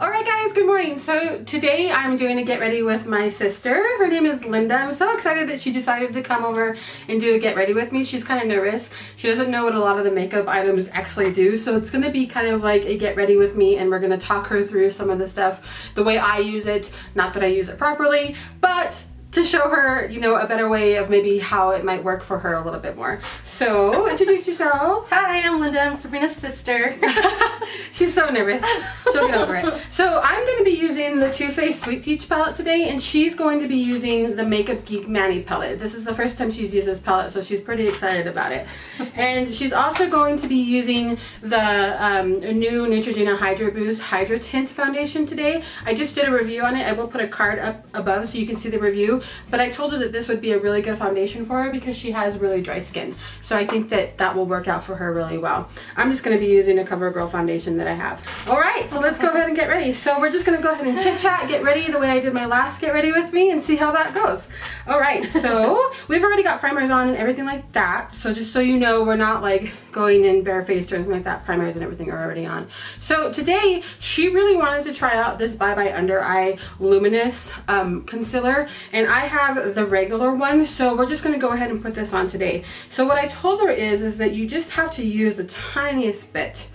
Alright guys, good morning. So today I'm doing a get ready with my sister. Her name is Linda. I'm so excited that she decided to come over and do a get ready with me. She's kind of nervous. She doesn't know what a lot of the makeup items actually do. So it's going to be kind of like a get ready with me and we're going to talk her through some of the stuff, the way I use it. Not that I use it properly, but to show her, you know, a better way of maybe how it might work for her a little bit more. So, introduce yourself. Hi, I'm Linda. I'm Sabrina's sister. She's so nervous. She'll get over it. So I'm going to be using the Too Faced Sweet Peach palette today, and she's going to be using the Makeup Geek Manny palette. This is the first time she's used this palette, so she's pretty excited about it. and she's also going to be using the um, new Neutrogena Hydro Boost Hydro Tint Foundation today. I just did a review on it. I will put a card up above so you can see the review but I told her that this would be a really good foundation for her because she has really dry skin. So I think that that will work out for her really well. I'm just going to be using a CoverGirl foundation that I have. All right, so let's go ahead and get ready. So we're just going to go ahead and chit chat, get ready the way I did my last get ready with me and see how that goes. All right, so we've already got primers on and everything like that. So just so you know, we're not like going in barefaced or anything like that. Primers and everything are already on. So today, she really wanted to try out this Bye Bye Under Eye Luminous um, Concealer. And I have the regular one, so we're just gonna go ahead and put this on today. So what I told her is, is that you just have to use the tiniest bit,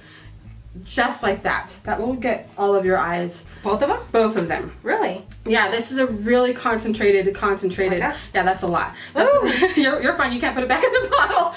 just like that. That will get all of your eyes. Both of them? Both of them. Really? Yeah, this is a really concentrated, concentrated. Like yeah, that's a lot. That's, you're, you're fine, you can't put it back in the bottle.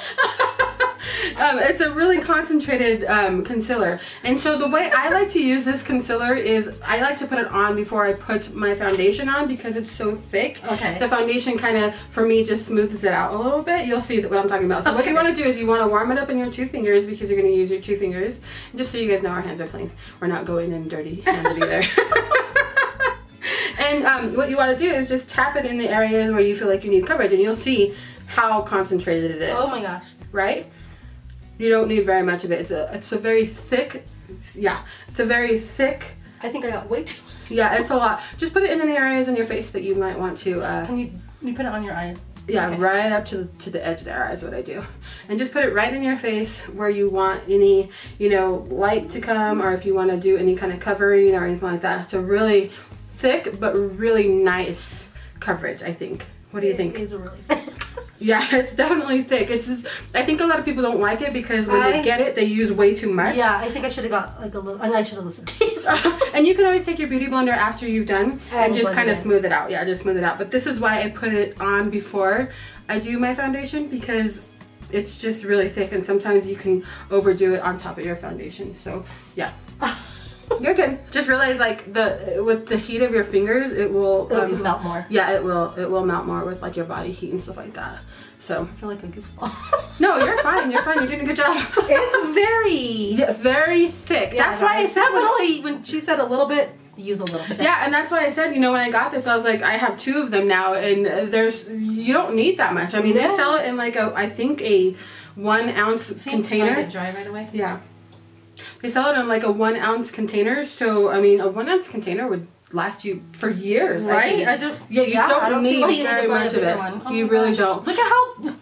um, it's a really concentrated um, concealer. And so the way I like to use this concealer is I like to put it on before I put my foundation on because it's so thick. Okay. The foundation kind of, for me, just smooths it out a little bit. You'll see what I'm talking about. So okay. what you want to do is you want to warm it up in your two fingers because you're going to use your two fingers. And just so you guys know our hands are clean. We're not going in dirty handed either. and um, what you want to do is just tap it in the areas where you feel like you need coverage and you'll see how concentrated it is. Oh my gosh. Right? You don't need very much of it. It's a, it's a very thick, yeah, it's a very thick. I think I got way too Yeah, it's a lot. Just put it in the areas on your face that you might want to. Uh, Can you, you put it on your eye? Yeah, okay. right up to, to the edge there is what I do. And just put it right in your face where you want any, you know, light to come or if you want to do any kind of covering or anything like that. It's a really thick but really nice coverage, I think. What do you think? It really. Yeah, it's definitely thick. It's just, I think a lot of people don't like it because when I, they get it, they use way too much. Yeah, I think I should have got like a little, I should have listened to you. and you can always take your beauty blender after you've done and just kind of smooth it out. Yeah, just smooth it out. But this is why I put it on before I do my foundation because it's just really thick and sometimes you can overdo it on top of your foundation. So yeah. You're good. Just realize like the with the heat of your fingers, it will um, melt more. Yeah, it will. It will melt more with like your body heat and stuff like that. So I feel like a goofball. no, you're fine. You're fine. You're doing a good job. it's very, yeah, very thick. Yeah, that's why I said when, when she said a little bit, use a little bit. Yeah, and that's why I said, you know, when I got this, I was like, I have two of them now, and there's you don't need that much. I mean, yeah. they sell it in like a, I think a one ounce See, container. Dry right away. Yeah. They sell it in like a one ounce container. So, I mean, a one ounce container would last you for years. Right? I, I don't, yeah, you yeah, don't, don't need you very much of it. Oh you really gosh. don't. Look at how...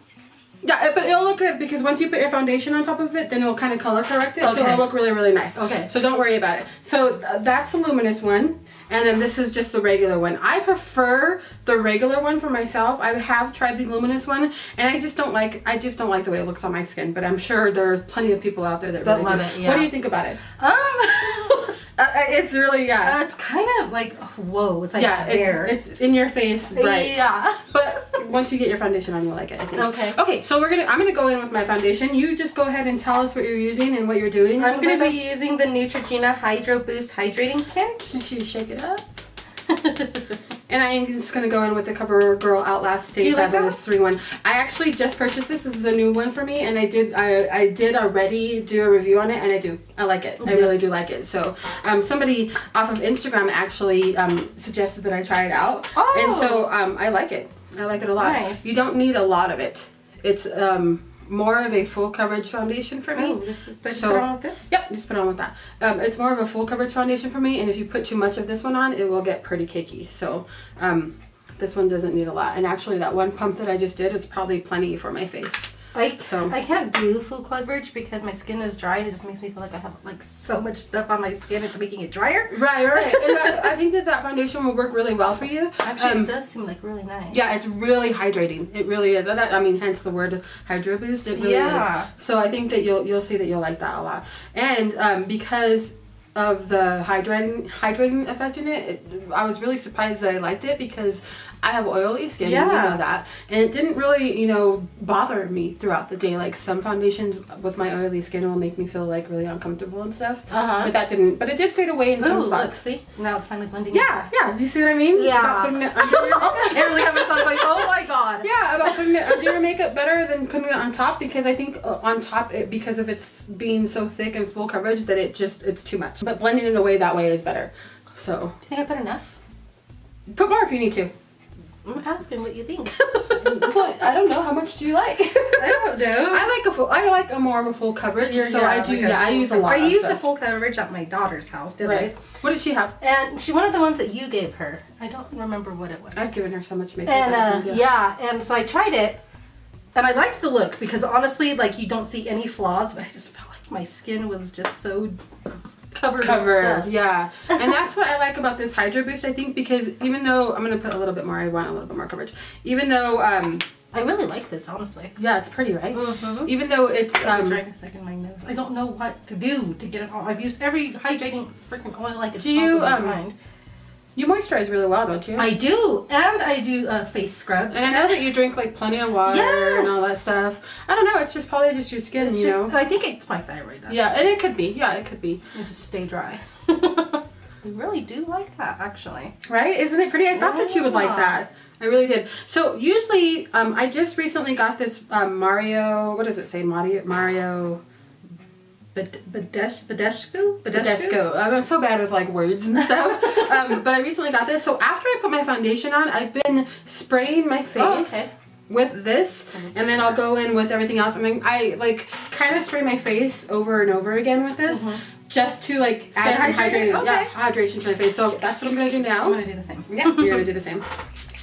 Yeah, but it'll look good because once you put your foundation on top of it, then it'll kind of color correct it. Okay. So it'll look really, really nice. Okay. So don't worry about it. So th that's the luminous one. And then this is just the regular one. I prefer the regular one for myself. I have tried the luminous one and I just don't like I just don't like the way it looks on my skin. But I'm sure there are plenty of people out there that really love do. it. Yeah. What do you think about it? Um uh, it's really yeah. Uh, it's kind of like whoa, it's like yeah, there. It's, it's in your face, bright. Yeah. But once you get your foundation on, you'll like it. I think. Okay. Okay, so we're gonna. I'm gonna go in with my foundation. You just go ahead and tell us what you're using and what you're doing. I'm gonna be using the Neutrogena Hydro Boost Hydrating Tint. Make sure you shake it up. and I am just gonna go in with the CoverGirl Outlast Stay Fabulous like 3-1. I actually just purchased this. This is a new one for me, and I did I, I did already do a review on it, and I do. I like it. I really do like it. So um, somebody off of Instagram actually um, suggested that I try it out, oh. and so um, I like it. I like it a lot. Nice. You don't need a lot of it. It's um more of a full coverage foundation for me. Oh, this is, so, put on with this? Yep, just put on with that. Um, it's more of a full coverage foundation for me, and if you put too much of this one on, it will get pretty cakey. So um, this one doesn't need a lot. And actually, that one pump that I just did, it's probably plenty for my face. I, So- I can't do full coverage because my skin is dry. And it just makes me feel like I have like so much stuff on my skin. It's making it drier. Right, right. and that, I think that that foundation will work really well for you. Actually, Um, it does seem like really nice. Yeah, it's really hydrating. It really is. And that, I mean, hence the word Hydro Boost. It really Yeah. is. So I think that you'll you'll see that you'll like that a lot. And um, because of the hydrating hydrating effect in it, it, I was really surprised that I liked it because I have oily skin. yeah. You know that, and it didn't really you know bother me throughout the day. Like some foundations with my oily skin will make me feel like really uncomfortable and stuff. Uh-huh. But that didn't. But it did fade away in some Ooh, spots. look, see? Now it's finally blending. in. Yeah, yeah. Do you see what I mean? Yeah. About putting it under your I really have myself going, oh my god. yeah, about putting it under your makeup better than putting it on top because I think uh, on top it because of its being so thick and full coverage that it just it's too much. But blending it away that way is better. So Do you think I put enough? put more if you need to. I'm asking what you think. What I don't know. How much do you like? I don't know. I like a full. I like a more of a full coverage. You're- so yeah, I do. like yeah, I use a lot. I of use the full coverage at my daughter's house, Right. Desiree's. What does she have? And she one of the ones that you gave her. I don't remember what it was. I've given her so much makeup. and uh, think, yeah. and so I tried it, and I liked the look because honestly, like you don't see any flaws, but I just felt like my skin was just so covered. in cover stuff. yeah and that's what i like about this hydro boost i think because even though i'm gonna put a little bit more i want a little bit more coverage even though um I really like this, honestly. yeah it's pretty right Mm-hmm. even though it's I'm um second my nose. I don't know what to do to get it all. I've used every hydrating freaking oil I could Do you, um, find. You moisturize really well don't you I do, and I do uh, face scrubs. and i know that you drink like plenty of water and all that stuff i don't know it's just probably just your skin It's you just, know I think it's my thyroid. Actually. yeah and it could be yeah it could be It just stay dry. I really do like that, actually. right isn't it pretty i thought that you would like that I really did. So usually, um, I just recently got this um, Mario. What does it say? Mario Mario Bad- Badesh, Badesco. I'm so bad with like words and stuff. um, but I recently got this. So after I put my foundation on, I've been spraying my face Oh, okay. with this, Oh, and then I'll go in with everything else. I mean, I like kind of spray my face over and over again with this. Mhm. Just to like Stay add some hydrated? hydration, yeah, hydration to my face. So that's what I'm gonna do now. I'm gonna do the same. Yeah, you're gonna do the same.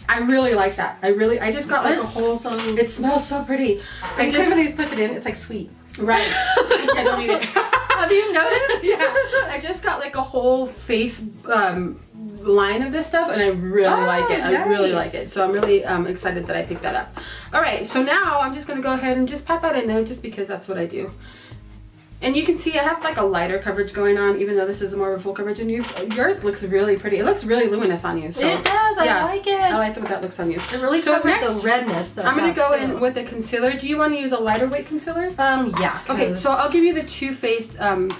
I really like that. I really, I just got like a whole. so- It smells so pretty. I I just just when you took it in, it's like sweet. Right. I don't need it. Have you noticed? yeah, I just got like a whole face um, line of this stuff, and I really Oh, like it. I really like it. So I'm really um, excited that I picked that up. All right, so now I'm just gonna go ahead and just pat that in there, just because that's what I do. And you can see I have like a lighter coverage going on, even though this is more of a full coverage. And you, yours looks really pretty. It looks really luminous on you. So it does. I yeah, like it. I like the way that looks on you. it really So covered next, the redness. That I'm gonna go too. in with a concealer. Do you want to use a lighter weight concealer? Um, yeah. Okay, so I'll give you the Too Faced um,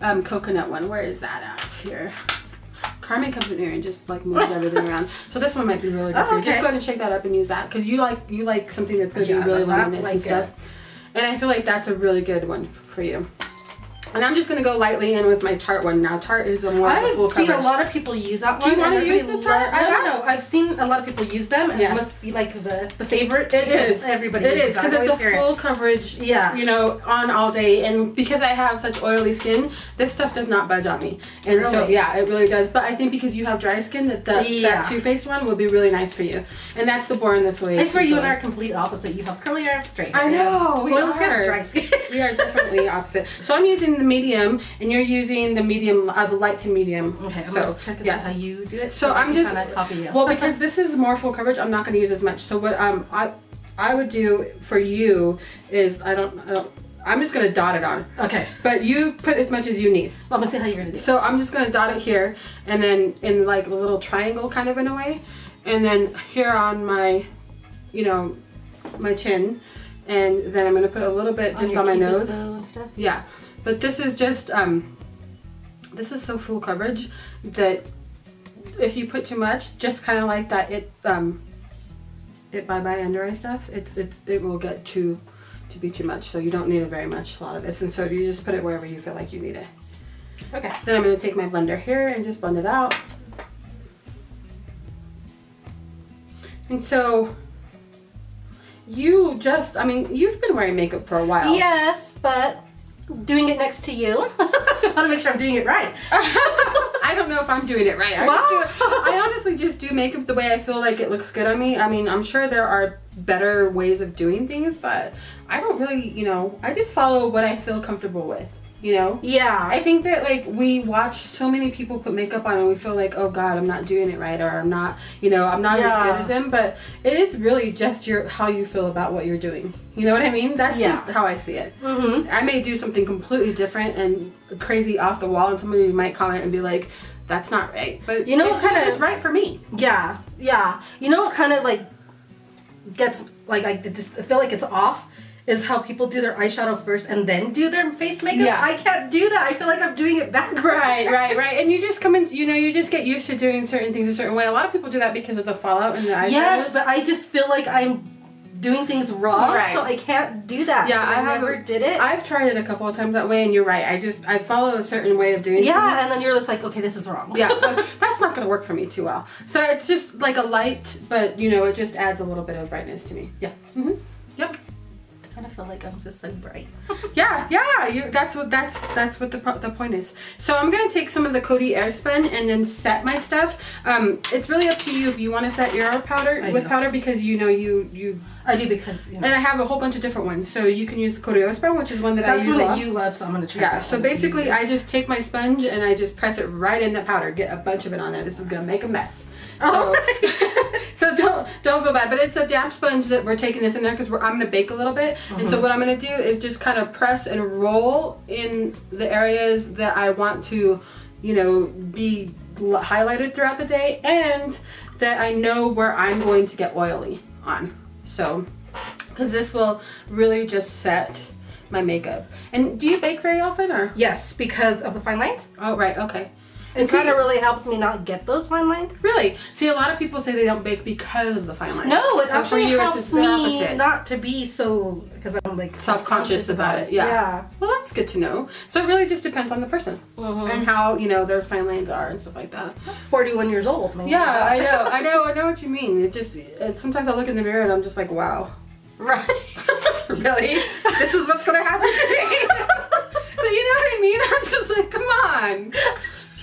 um, coconut one. Where is that at? Here. Carmen comes in here and just like moves everything around. So this one might be really good Oh, for you. Just okay. go ahead and shake that up and use that because you like you like something that's gonna Yeah, be really luminous Like and stuff. And I feel like that's a really good one for you. And I'm just gonna go lightly in with my Tarte one now. Tarte is a more I've full seen coverage. a lot of people use that one. Do you one. wanna use the Tarte? I don't know. I've seen a lot of people use them, and Yeah. it must be like the the favorite. It is. Everybody. It is because it's a hear it. full coverage. Yeah. You know, on all day, and because I have such oily skin, this stuff does not budge on me. And so yeah, it really does. But I think because you have dry skin, that that, Yeah. that Too Faced one will be really nice for you. And that's the Born This Way. I swear you and I are complete opposite. You have curly hair, straight hair. I know, we Well, are. get dry skin. We are definitely opposite. So I'm using the medium, and you're using the medium, uh, the light to medium. Okay, I'm so checking yeah. how you do it. So I I'm just kinda copy you. well because this is more full coverage. I'm not going to use as much. So what um I I would do for you is I don't I don't I'm just going to dot it on. okay. But you put as much as you need. Well, I'm gonna see how you're gonna do. it. So I'm just going to dot it here and then in like a little triangle kind of in a way. And then here on my you know my chin and then I'm going to put a little bit just your on my nose. and stuff. Yeah, but this is just um, this is so full coverage that if you put too much, just kind of like that, it um, it bye bye under eye stuff. It's it's it will get too to be too much. So you don't need it very much. A lot of this, and so you just put it wherever you feel like you need it. Okay. Then I'm gonna take my blender here and just blend it out. And so you just, I mean, you've been wearing makeup for a while. Yes, but doing it next to you, I want to make sure I'm doing it right. I don't know if I'm doing it right. I, Wow. just do, I honestly just do makeup the way I feel like it looks good on me. I mean, I'm sure there are better ways of doing things, but I don't really, you know, I just follow what I feel comfortable with. You know, Yeah. I think that like we watch so many people put makeup on and we feel like, oh God, I'm not doing it right, or I'm not, you know, I'm not Yeah. as good as them. But it is really just your how you feel about what you're doing. You know what I mean? That's Yeah. just how I see it. mm-hmm. I may do something completely different and crazy off the wall, and somebody might comment and be like, "That's not right." But You know it's what kinda- it's right for me. Yeah, yeah. You know what kind of like gets like I just feel like it's off is how people do their eyeshadow first and then do their face makeup. Yeah. I can't do that. I feel like I'm doing it backwards. Right, right, right. And you just come in, you know, you just get used to doing certain things a certain way. A lot of people do that because of the fallout in the eyeshadows. Yes, but I just feel like I'm doing things wrong, Right. so I can't do that. Yeah, I, I have- never did it. I've tried it a couple of times that way, and you're right. I just I follow a certain way of doing yeah, things. and then you're just like, okay, this is wrong. yeah, but that's not going to work for me too well. So it's just like a light, but you know, it just adds a little bit of brightness to me. Yeah. hmm Yep. Kind of feel like I'm just so bright. Yeah, yeah. You, that's what that's that's what the the point is. So I'm gonna take some of the Coty Airspun and then set my stuff. Um, it's really up to you if you want to set your powder I with know. powder because you know you you I do because you know, and I have a whole bunch of different ones. So you can use Coty Airspun, which is one that that's I use one a lot. that you love, so I'm gonna try. Yeah, so one basically I just take my sponge and I just press it right in the powder, get a bunch of it on there. This is gonna make a mess. So, so don't don't feel bad. But it's a damp sponge that we're taking this in there because I'm gonna bake a little bit. And Mm-hmm. so what I'm gonna do is just kind of press and roll in the areas that I want to, you know, be highlighted throughout the day and that I know where I'm going to get oily on. So, because this will really just set my makeup. And do you bake very often or? yes, because of the fine lines. Oh, right, okay. It kind of really helps me not get those fine lines. Really? See, a lot of people say they don't bake because of the fine lines. No, it So actually you, helps me not to be so because I'm like Self-conscious about it, yeah. yeah. Well, that's good to know. So it really just depends on the person Mhm. and how, you know, their fine lines are and stuff like that. 41 years old. Man. Yeah, I know, I know, I know what you mean. It just, it, sometimes I look in the mirror and I'm just like, wow. Right. really? This is what's gonna happen today? but you know what I mean? I'm just like, come on.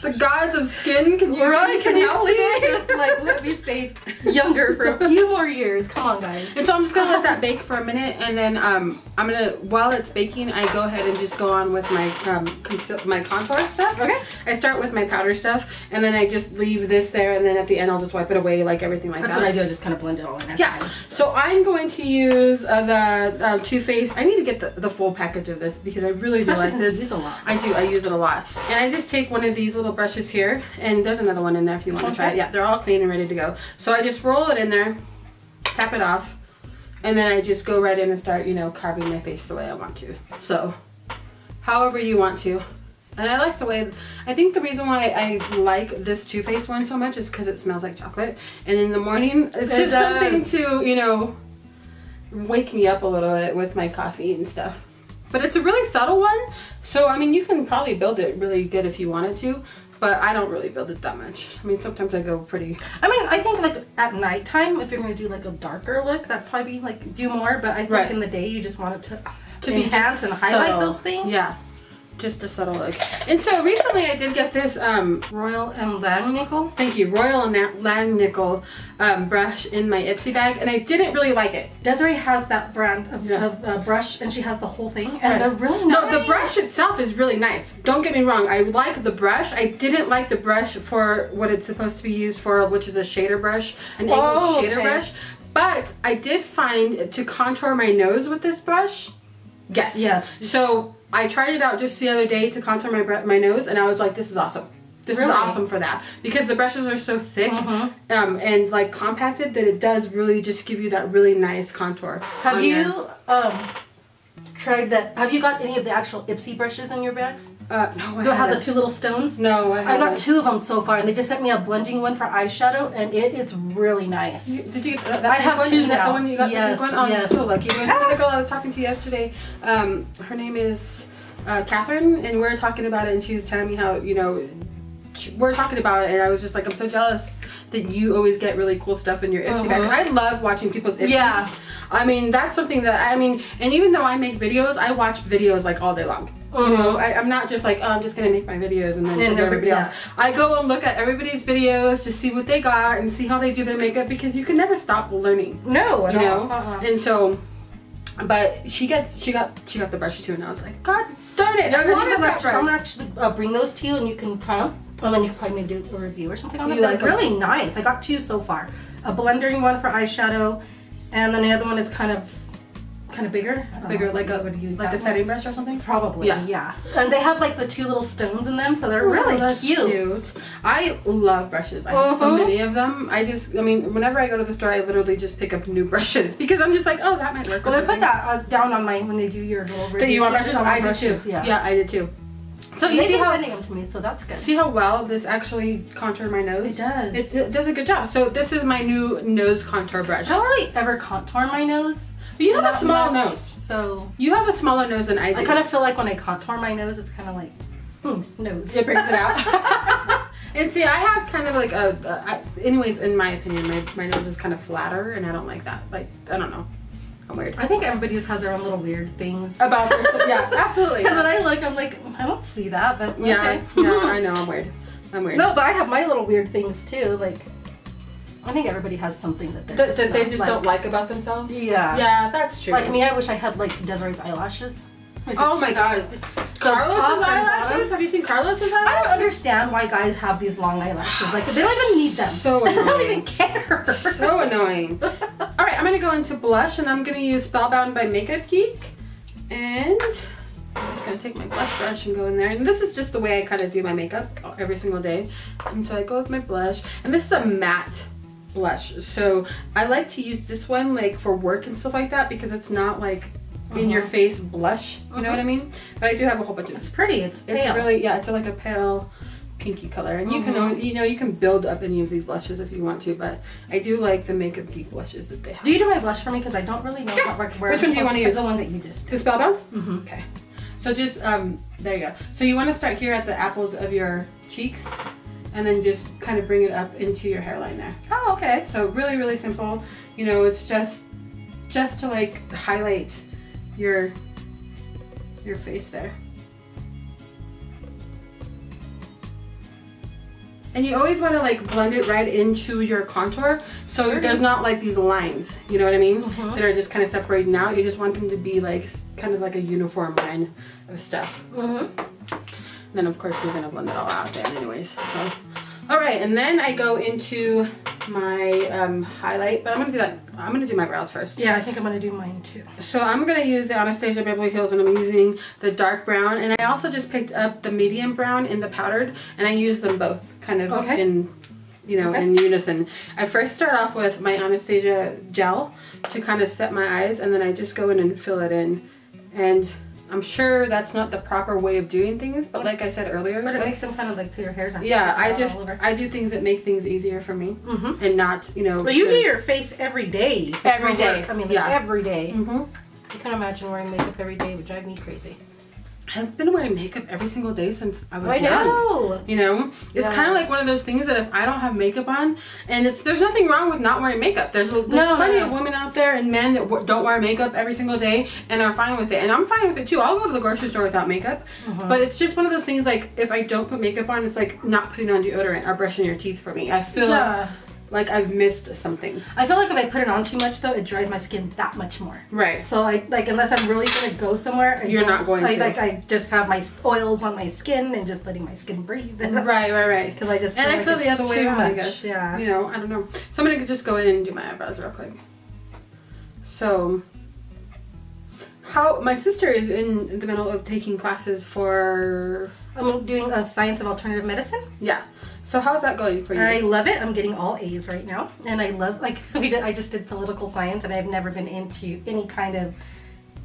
The gods of skin, can you Right? Can you help please just like let me stay younger for a few more years? Come on, guys. And so I'm just gonna let that bake for a minute, and then um, I'm gonna while it's baking, I go ahead and just go on with my um, conceal- my contour stuff. Okay. I start with my powder stuff, and then I just leave this there, and then at the end I'll just wipe it away, like everything like That's that. what I do. I just kind of blend it all in. Yeah. So I'm going to use uh, the uh, Too Faced. I need to get the, the full package of this because I really do like since you this. use a lot. I do. I use it a lot. And I just take one of these little brushes here, and there's another one in there if you want to try it. Yeah, they're all clean and ready to go. So I just roll it in there, tap it off, and then I just go right in and start, you know, carving my face the way I want to. So, however you want to. And I like the way, I think the reason why I like this Too Faced one so much is because it smells like chocolate. And in the morning, it's It just something to, you know, wake me up a little bit with my coffee and stuff. But it's a really subtle one, so I mean, you can probably build it really good if you wanted to, but I don't really build it that much. I mean, sometimes I go pretty. I mean, I think like at nighttime, if you're gonna do like a darker look, that'd probably be like do more. But I think Right. in the day, you just want it to To be enhance and highlight those things. Yeah, just a subtle look. And so recently I did get this um, Royal and Langnickel. Thank you, Royal and Langnickel um, brush in my Ipsy bag, and I didn't really like it. Desiree has that brand of, of uh, brush, and she has the whole thing, and they're really No, the brush itself is really nice. Don't get me wrong. I like the brush. I didn't like the brush for what it's supposed to be used for, which is a shader brush, an angled Oh, shader okay. brush. But I did find to contour my nose with this brush. Yes. Yes. So I tried it out just the other day to contour my my nose, and I was like, this is awesome. This Really? is awesome for that because the brushes are so thick Mhm. um, and like compacted that it does really just give you that really nice contour. Have you um tried that? Have you got any of the actual Ipsy brushes in your bags? Uh, no, I Do I have the two little stones? No, I I got two of them so far, and they just sent me a blending one for eyeshadow, and it is really nice. You- Did you? That, that I have one? two Is that the one you got? Yes, the pink one? Oh, yes. you're so lucky. There's another girl I was talking to yesterday. Um, her name is uh, Catherine, and we were talking about it, and she was telling me how you know she- we're talking about it, and I was just like, I'm so jealous that you always get really cool stuff in your Ipsy bag. Mhm. I love watching people's Ipsy. Yeah. I mean, that's something that I mean, and even though I make videos, I watch videos like all day long. You know, I, I'm not just like, oh, I'm just gonna make my videos and then And everybody- else. I go and look at everybody's videos to see what they got and see how they do their makeup because you can never stop learning. No, You know, Uh-uh. and so, but she gets, she got, she got the brush too, and I was like, God darn it, I I'm wanted gonna, I'm gonna actually uh, bring those to you and you can try them. And then you can probably maybe do a review or something on them. Like really nice. I got two so far. A blending one for eyeshadow, and then the other one is kind of, kind of bigger. Bigger, like a, would use like a one. setting brush or something. Probably, Yeah. yeah. And they have like the two little stones in them, so they're really Oh, that's cute. I love brushes. I have so Uh-huh. many of them. I just, I mean, whenever I go to the store, I literally just pick up new brushes because I'm just like, oh, that might work. or Well, I put that uh, down on my when they do your little. That you want brushes? I I did too. Yeah. Yeah, I did too. So you They've see how sending them to me, so that's good. see how well this actually contoured my nose. It does. It's, it does a good job. So this is my new nose contour brush. I don't really ever contour my nose. But you have a small much, nose. so You have a smaller nose than I do. I kind of feel like when I contour my nose, it's kind of like, hmm, nose. it brings it out. and see, I have kind of like a, a I, anyways, in my opinion, my, my nose is kind of flatter, and I don't like that. Like, I don't know. I'm weird. I think everybody just has their own little weird things. About their, yeah, absolutely. Because when I look, I'm like, I don't see that, but Yeah, okay. yeah, I know. I'm weird. I'm weird. no, but I have my little weird things too. Like, I think everybody has something that they're that, that they not just like. don't like about themselves. Yeah. Yeah, that's true. Like me, I wish I had like Desiree's eyelashes. Oh my god. Carlos's eyelashes? Have you seen Carlos's eyelashes? I don't understand why guys have these long eyelashes. Like they don't even need them. So I don't even care. So annoying. All right, I'm gonna go into blush, and I'm gonna use Spellbound by Makeup Geek, and I'm just gonna take my blush brush and go in there. And this is just the way I kind of do my makeup every single day. And so I go with my blush, and this is a matte blush. So I like to use this one like for work and stuff like that because it's not like in your Uh-huh. face blush. You know what I mean? But I do have a whole bunch of It's pretty. It's pale. It's really yeah, it's like a pale pinky color, and you can Mhm. al- you know you can build up any of these blushes if you want to, but I do like the Makeup Geek blushes that they have. Do you do my blush for me? Because I don't really know Yeah. like, where Which one do you wanna use? The one that you just. The Spellbound. Mm-hmm. Okay. So just um there you go. So you want to start here at the apples of your cheeks, and then just kind of bring it up into your hairline there. Oh, okay. So really really simple. You know it's just just to like highlight your your face there. And you always want to like blend it right into your contour so there's not like these lines, you know what I mean? Mhm. That are just kind of separating out. You just want them to be like kind of like a uniform line of stuff. Mm-hmm. Then of course you're gonna blend it all out then anyways. So, all right, and then I go into my um, highlight, but I'm gonna do that. I'm gonna do my brows first. Yeah, I think I'm gonna do mine too. So I'm gonna use the Anastasia Beverly Hills and I'm using the dark brown and I also just picked up the medium brown in the powdered and I use them both kind of Okay. in you know Okay. in unison. I first start off with my Anastasia gel to kind of set my eyes and then I just go in and fill it in and I'm sure that's not the proper way of doing things but like I said earlier But it makes them kind of like to your hairs. yeah I just I do things that make things easier for me Mm-hmm. and not you know But you do your face every day. Every day. Work. I mean, like yeah. every day. Mhm. I can imagine wearing makeup every day would drive me crazy. I've been wearing makeup every single day since I was I young. know. You know, it's Yeah. kind of like one of those things that if I don't have makeup on, and it's there's nothing wrong with not wearing makeup. There's there's No, plenty no. of women out there and men that w- don't wear makeup every single day and are fine with it, and I'm fine with it too. I'll go to the grocery store without makeup, Mhm. but it's just one of those things like if I don't put makeup on, it's like not putting on deodorant or brushing your teeth for me. I feel Yeah. Like I've missed something. I feel like if I put it on too much though, it dries my skin that much more. Right. So I like unless I'm really gonna go somewhere, I You're don't- going I, to. Like I just have my s- oils on my skin and just letting my skin breathe. Right. Right. Right. Because I just And I like feel the other way too around, I guess. Yeah. You know, I don't know. So I'm gonna just go in and do my eyebrows real quick. So, how my sister is in the middle of taking classes for I'm doing a science of alternative medicine. yeah. So how's that going for you? I love it. I'm getting all A's right now, and I love like we did. I just did political science, and I've never been into any kind of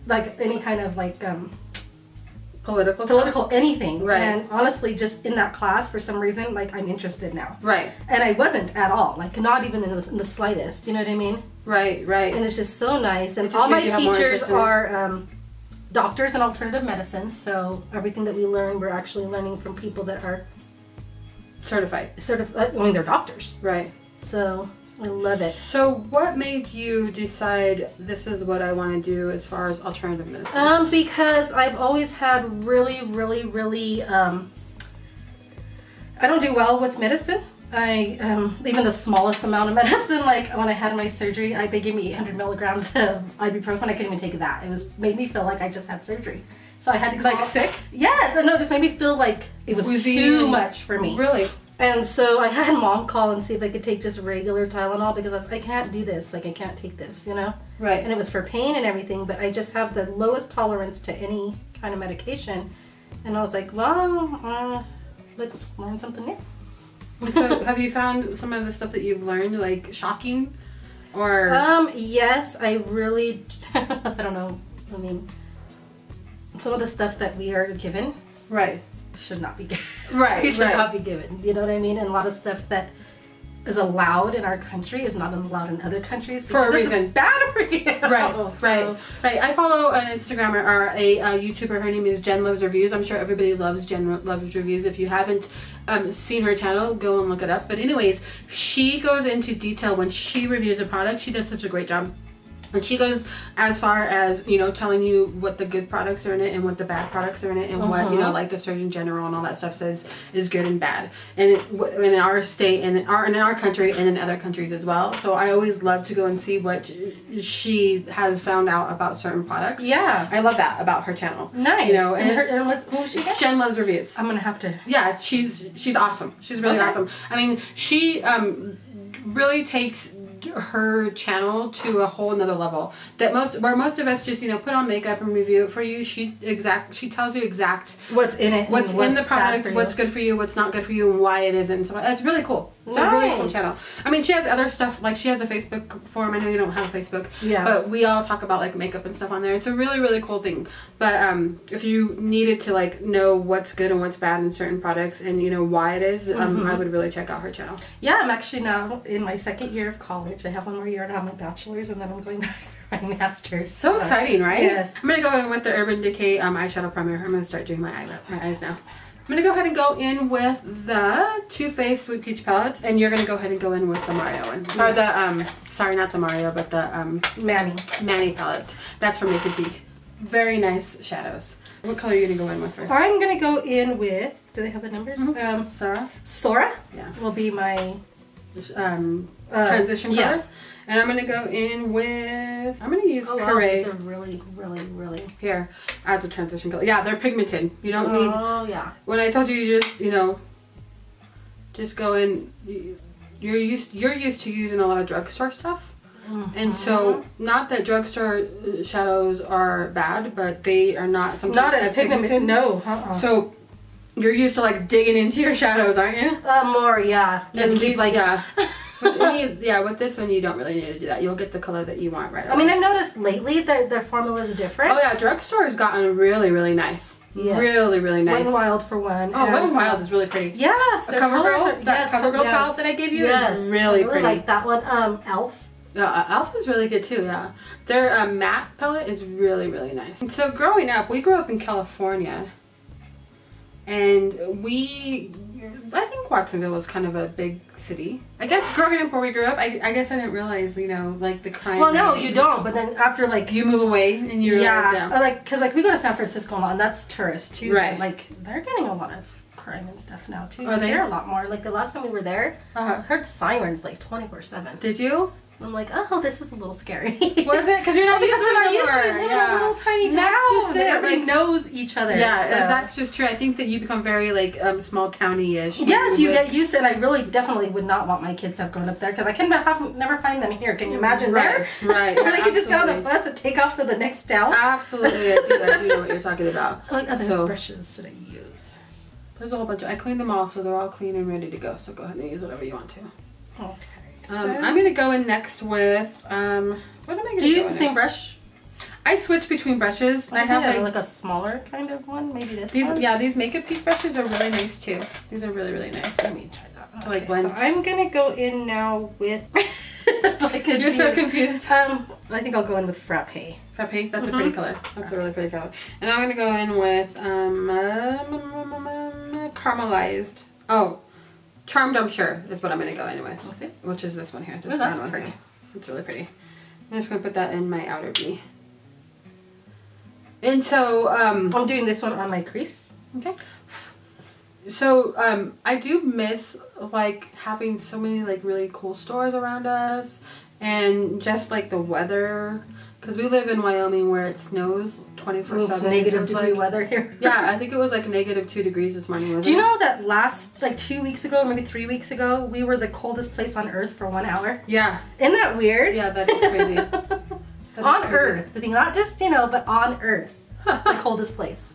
like any kind of like um political. stuff? political anything. Right. And honestly, just in that class, for some reason, like I'm interested now, Right. and I wasn't at all. Like not even in the, in the slightest. You know what I mean? Right. Right. And it's just so nice. And all my made you have more teachers interest in it. are um, doctors in alternative medicine, so everything that we learn, we're actually learning from people that are Certified. Certified. of. I mean, they're doctors. Right. So I love it. So, what made you decide this is what I want to do as far as alternative medicine? Um, because I've always had really, really, really, um, I don't do well with medicine. I, um, even the smallest amount of medicine, like when I had my surgery, I, they gave me 800 milligrams of ibuprofen. I couldn't even take that. It was made me feel like I just had surgery. So I had to like call- sick? Yes, no, it just made me feel like it was Woozy too much for me. Really? And so I had mom call and see if I could take just regular Tylenol because I, was, I can't do this. Like I can't take this, you know. Right. And it was for pain and everything, but I just have the lowest tolerance to any kind of medication. And I was like, well, uh, let's learn something new. so, have you found some of the stuff that you've learned like shocking, or Um, yes, I really, I don't know. I mean, some of the stuff that we are given right, should not be given. right, it should right. not be given. You know what I mean? And a lot of stuff that is allowed in our country is not allowed in other countries For a reason. Bad for you. Right, So- right, right. I follow an Instagrammer or a, uh YouTuber. Her name is Jen Luvs Reviews. I'm sure everybody loves Jen Luvs Reviews. If you haven't um, seen her channel, go and look it up. But anyways, she goes into detail when she reviews a product. She does such a great job. And she goes as far as, you know, telling you what the good products are in it and what the bad products are in it and what, you know, Uh-huh. like the Surgeon General and all that stuff says is good and bad. And it, in our state and in our, in our country and in other countries as well. So I always love to go and see what she has found out about certain products. Yeah. I love that about her channel. Nice. You know, and, and her, and what's, who she again? Jen Luvs Reviews. I'm gonna have to. Yeah, she's she's awesome. She's really Okay. awesome. I mean, she um really takes her channel to a whole another level. That most where most of us just you know put on makeup and review it for you she exact she tells you exact What's in it? and what's, in the product what's good for you what's not good for you and why it isn't. So that's really cool it's a really cool channel i mean she has other stuff like she has a facebook forum i know you don't have facebook Yeah. but we all talk about like makeup and stuff on there it's a really really cool thing but um if you needed to like know what's good and what's bad in certain products and you know why it is, um Mm-hmm. i would really check out her channel Yeah, I'm actually now in my second year of college. I have one more year to have my bachelor's, and then I'm going back my master's. so exciting right Yes. i'm gonna go in with the urban decay um eyeshadow primer i'm gonna start doing my, eye, my eyes now I'm gonna go ahead and go in with the Too Faced Sweet Peach palette, and you're gonna go ahead and go in with the Mario one, or the um, sorry, not the Mario, but the um, Manny. Manny palette. That's from Makeup Geek. Very nice shadows. What color are you gonna go in with first? I'm gonna go in with. Do they have the numbers? Um, Um, Sarah. Sora Yeah. will be my. Um, Uh, transition yeah. Color. And I'm gonna go in with. I'm gonna use Oh, wow, Puree these are really, really, really. here as a transition color. Yeah, they're pigmented. You don't need. Oh yeah. When I told you, you just you know, just go in. you- You're used. You're used to using a lot of drugstore stuff. And Mm-hmm. so, not that drugstore uh, shadows are bad, but they are not sometimes Not as pigmented. No. Uh-uh. So, you're used to like digging into your shadows, aren't you? Uh, more, yeah. And And these, like, yeah. with any, yeah, with this one, you don't really need to do that. You'll get the color that you want right I mean. I've noticed lately that their formula is different. oh yeah, drugstore has gotten really, really nice. Yes. Really, really nice. Wet n Wild for one. Oh, and, Wild is really pretty. Yes, A CoverGirl? are- That yes, CoverGirl yes. palette that I gave you is yes, really I really pretty. like that one. Um, Elf. Yeah, uh, Alpha's really good too, yeah. Their uh, matte palette is really, really nice. So growing up, we grew up in California. And we, I think Watsonville was kind of a big city. I guess growing up where we grew up, I, I guess I didn't realize, you know, like the crime. Well, no, you don't. But then after like You move away and you realize, yeah, yeah. uh, like because like we go to San Francisco a lot, and that's tourist too. Right. Like they're getting a lot of crime and stuff now too. Are they? They're a lot more. Like the last time we were there, I Uh-huh. heard sirens like twenty four seven. Did you? I'm like, oh, this is a little scary. Was it? Because you're not Well, used because to we're not it used to it. anymore. Yeah. little tiny town. That's just Everybody like- knows each other. Yeah, so. that's just true. I think that you become very like um, small towny-ish. Yes, you get used to it. I really definitely would not want my kids to have grown up there because I can have, never find them here. Can you imagine Right, there? right. Where they could just get on a bus and take off to the next town. Absolutely, I do. I do know what you're talking about. What other So- brushes should I use? There's a whole bunch. Of, I cleaned them all, so they're all clean and ready to go. So go ahead and use whatever you want to. Okay. Um, I'm gonna go in next with um. What am I gonna Do you use the in same next? brush? I switch between brushes. I I have like, like, a smaller kind of one, maybe this these. one. Yeah, these Makeup Geek brushes are really nice too. These are really really nice. Let me try that. To, like, blend. So I'm gonna go in now with. like You're so confused. Um, I think I'll go in with frappe. Frappe, that's a Mhm. pretty color. That's a really pretty color. And I'm gonna go in with um, um, um, um, um, caramelized. Oh, Charmed, I'm sure, is what I'm gonna go anyway. Let's see. Which is this one here. This Oh, that's pretty. here. It's really pretty. I'm just gonna put that in my outer V. And so, um, I'm doing this one on my crease. okay. So, um, I do miss like having so many like really cool stores around us, and just like the weather, because we live in Wyoming where it snows 24 It's seven. negative degree like- weather here. Yeah, I think it was like negative two degrees this morning. Do you it? know that last, like two weeks ago, maybe three weeks ago, we were the coldest place on Earth for one hour? Yeah, Isn't that weird? yeah, that is crazy. That is on crazy. Earth. I mean, not just, you know, but on Earth. the coldest place.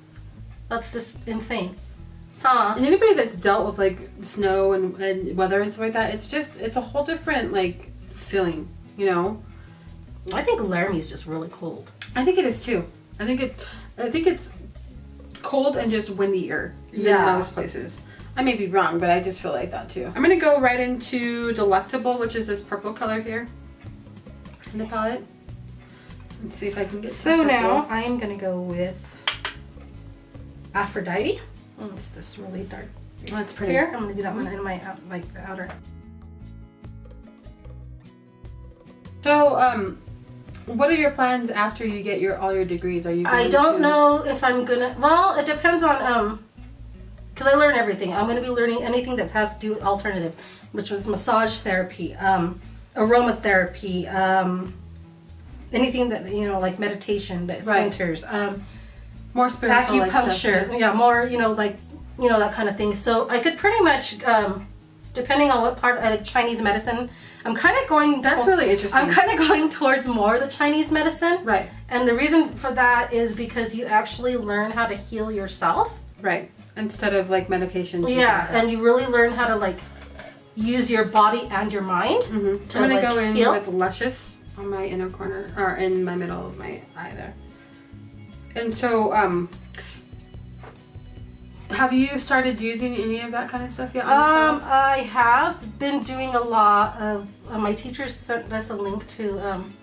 That's just insane. Huh. And anybody that's dealt with like snow and, and weather and stuff like that, it's just it's a whole different like feeling, you know. I think Laramie's just really cold. I think it is too. I think it's I think it's cold and just windier Yeah. than most places. I may be wrong, but I just feel like that too. I'm gonna go right into Delectable, which is this purple color here in the palette. Let's see if I can get So some now. I am gonna go with Aphrodite. Oh, it's this really dark Oh, that's pretty. here. I'm gonna do that one in my out, like the outer. So, um, what are your plans after you get your all your degrees? Are you? I don't to- know if I'm gonna. Well, it depends on um, because I learn everything. I'm gonna be learning anything that has to do with alternative, which was massage therapy, um, aromatherapy, um, anything that you know, like meditation that Right. centers, um, more spiritual like, acupuncture, yeah, more you know, like you know that kind of thing. So I could pretty much, um, depending on what part, of like Chinese medicine. I'm kind of going. That's really interesting. I'm kind of going towards more the Chinese medicine. right, And the reason for that is because you actually learn how to heal yourself. right. Instead of like medication. Yeah, and you really learn how to like use your body and your mind. hmm to, I'm gonna like, go in heal. with Luscious on my inner corner or in my middle of my eye there. And so, um, have you started using any of that kind of stuff yet? Um. I have been doing a lot of. Uh, my teacher sent us a link to um,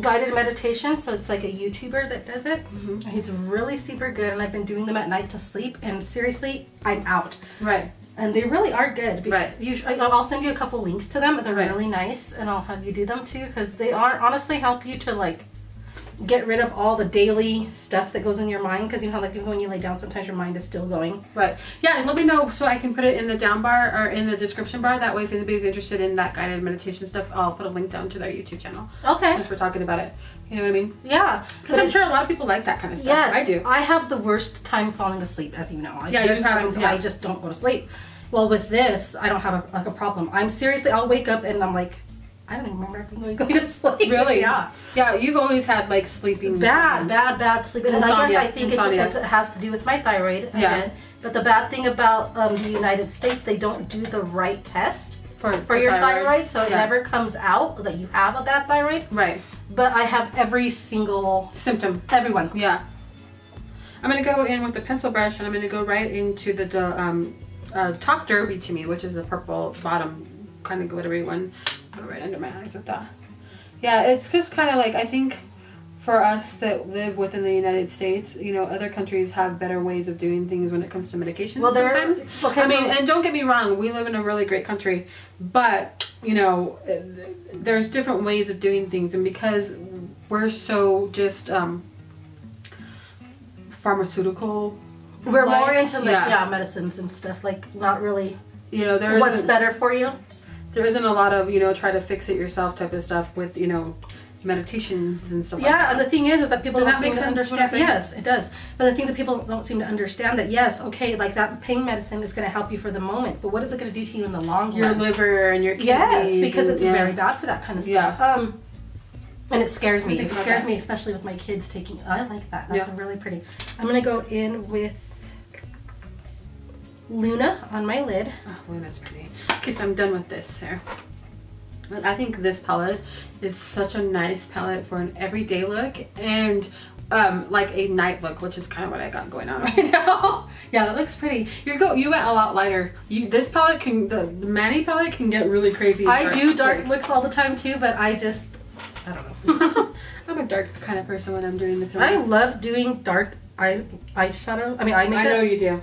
guided meditation. So it's like a YouTuber that does it. Mhm. He's really super good, and I've been doing them at night to sleep. And seriously, I'm out. Right. And they really are good. because Right. Usually, I'll send you a couple links to them. They're Right. really nice, and I'll have you do them too because they are honestly help you to like get rid of all the daily stuff that goes in your mind. Because you know, how, like even when you lay down, sometimes your mind is still going. Right. Yeah, and let me know so I can put it in the down bar or in the description bar. That way, if anybody's interested in that guided meditation stuff, I'll put a link down to their YouTube channel Okay. since we're talking about it. You know what I mean? Yeah. Because I'm sure a lot of people like that kind of stuff. Yes, I do. I have the worst time falling asleep, as you know. I, Yeah, there's times yeah. I just don't go to sleep. Well, with this, I don't have a, like a problem. I'm seriously, I'll wake up and I'm like, I don't even remember going going to sleep. Really? Yeah. Yeah, you've always had like sleeping. Bad, bad, bad sleep. And I guess I think it has to do with my thyroid Yeah. But the bad thing about um, the United States, they don't do the right test for, for your thyroid, so it never comes out that you have a bad thyroid. Right. But I have every single, Symptom. everyone. Yeah. I'm gonna go in with the pencil brush and I'm gonna go right into the, the um, uh, Talk Derby to me, which is a purple bottom kind of glittery one. Go right under my eyes with that. Yeah, it's just kind of like I think for us that live within the United States, you know, other countries have better ways of doing things when it comes to medication. Well, there- sometimes. okay, I mean, and don't get me wrong, we live in a really great country, but you know, uh, there's different ways of doing things, and because we're so just um, pharmaceutical, We're like, more into like, yeah. yeah. medicines and stuff, like not really you know, there what's better for you. There isn't a lot of you know try to fix it yourself type of stuff with you know meditations and stuff. like Yeah, that. and the thing is, is that people Does don't that seem to sense, what I'm understand. Yes, it does. But the thing that people don't seem to understand that yes, okay, like that pain medicine is going to help you for the moment, but what is it going to do to you in the long your run? Your liver and your kidneys. Yes, because and- it's yeah. very bad for that kind of Yeah. stuff. Um, and it scares me. It scares that. me, especially with my kids taking. I like that. That's Yeah. really pretty. I'm gonna go in with Luna on my lid. Oh, that's pretty. Okay, so I'm done with this, Sarah. I think this palette is such a nice palette for an everyday look and um, like a night look, which is kind of what I got going on right now. yeah, that looks pretty. You go, you went a lot lighter. You this palette can the, the Manny palette can get really crazy. I do dark looks all the time too, but I just I don't know. I'm a dark kind of person when I'm doing the film. I love doing dark eye eyeshadow. I mean I makeup. know you do.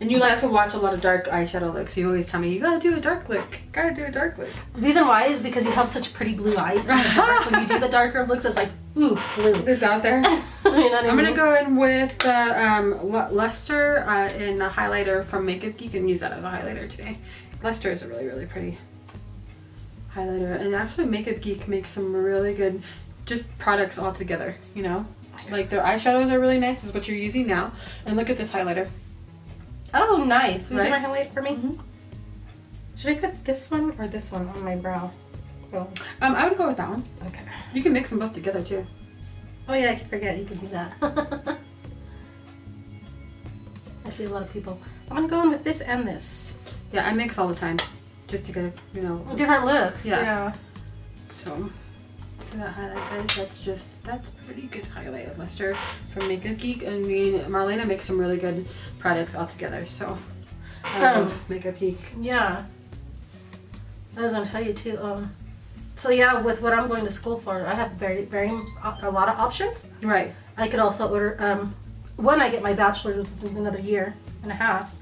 And you like to watch a lot of dark eyeshadow looks. You always tell me you gotta do a dark look. Gotta do a dark look. Reason why is because you have such pretty blue eyes. the when you do the darker looks, it's like ooh blue. It's out there. you know I I'm gonna mean? go in with uh, um, Luster uh, in a highlighter from Makeup Geek and use that as a highlighter today. Luster is a really, really pretty highlighter. And actually Makeup Geek makes some really good just products all together, you know? Like their eyeshadows are really nice, is what you're using now. And look at this highlighter. Oh, nice. You Right? do my highlight for me? Should I put this one or this one on my brow? Oh, Um, I would go with that one. okay. You can mix them both together too. Oh yeah, I can forget you can do that. I see a lot of people. I'm gonna go in with this and this. Yeah, I mix all the time. Just to get, you know, Different looks. Yeah. Yeah. So, that highlight, guys, that's just, that's pretty good highlight of Luster from Makeup Geek. I mean, Marlena makes some really good products all together, so. Um, Makeup Geek. Yeah. I was gonna tell you too. Um. So yeah, with what I'm going to school for, I have very, very a lot of options. Right. I could also order. Um, when I get my bachelor's, in another year and a half,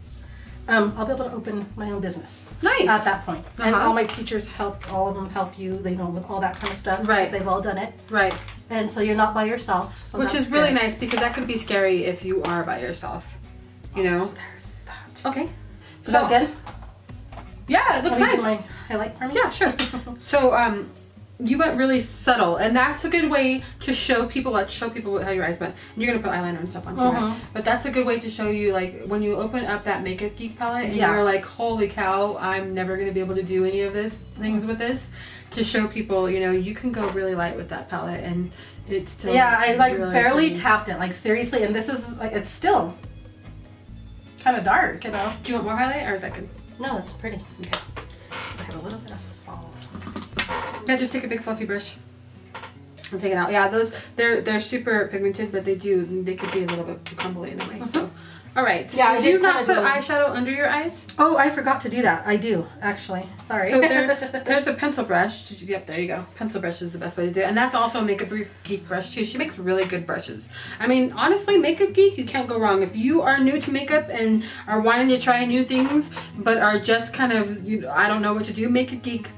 um, I'll be able to open my own business. Nice. At that point. point, and Uh-huh. all my teachers help. All of them help you. They know with all that kind of stuff. Right. They've all done it, Right. and so you're not by yourself. So Which is really nice because that could be scary if you are by yourself. You So know? there's that. Okay. Is that good? Yeah, it looks nice. my highlight for me. Yeah, sure. so, um, you went really subtle, and that's a good way to show people. Let's show people how your eyes went. And you're gonna put eyeliner and stuff on too, right? Mhm. But that's a good way to show you, like, when you open up that Makeup Geek palette, and Yeah. you're like, "Holy cow! I'm never gonna be able to do any of this things with this." To show people, you know, you can go really light with that palette, and it's still Yeah, I like really barely pretty. tapped it. Like seriously, and this is like it's still kind of dark, you know. Do you want more highlight, or is that good? No, it's pretty. Okay. I have a little bit of. Yeah, just take a big fluffy brush and take it out. Yeah, those they're they're super pigmented, but they do they could be a little bit crumbly in a way. So, all right. Mm-hmm. Yeah, so I do you not put do eyeshadow under your eyes? Oh, I forgot to do that. I do actually. Sorry. So there, there's a pencil brush. Yep, there you go. Pencil brush is the best way to do it, and that's also a Makeup Geek brush too. She makes really good brushes. I mean, honestly, Makeup Geek, you can't go wrong. If you are new to makeup and are wanting to try new things, but are just kind of, you know, I don't know what to do, Makeup Geek,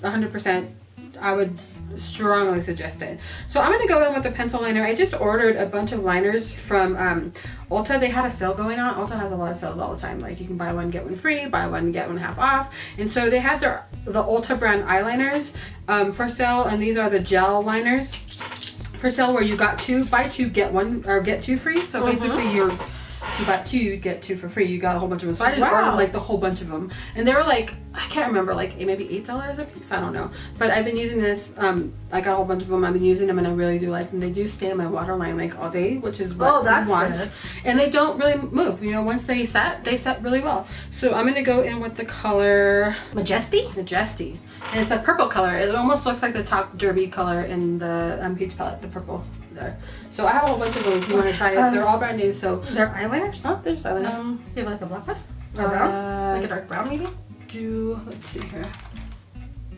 100%. I would strongly suggest it. So I'm gonna go in with a pencil liner. I just ordered a bunch of liners from um, Ulta. They had a sale going on. Ulta has a lot of sales all the time. Like you can buy one get one free, buy one get one half off. And so they had their the Ulta brand eyeliners um, for sale, and these are the gel liners for sale where you got two buy two get one or get two free. So Mhm. basically you're you bought two, you get two for free. You got a whole bunch of them. So I just Wow. ordered like the whole bunch of them, and they were like I can't remember like maybe eight dollars a piece. I don't know. But I've been using this. Um, I got a whole bunch of them. I've been using them, and I really do like them. They do stay in my waterline like all day, which is what Oh, that's want. good. And they don't really move. You know, once they set, they set really well. So I'm gonna go in with the color Majesty. Majesty. And it's a purple color. It almost looks like the top derby color in the um, peach palette, the purple there. So I have a whole bunch of them if you want to try it. Um, They're all brand new, so. They're eyeliners. Oh, there's that one. Um, do you have like a black one? Or brown? Uh, Like a dark brown maybe? do, let's see here.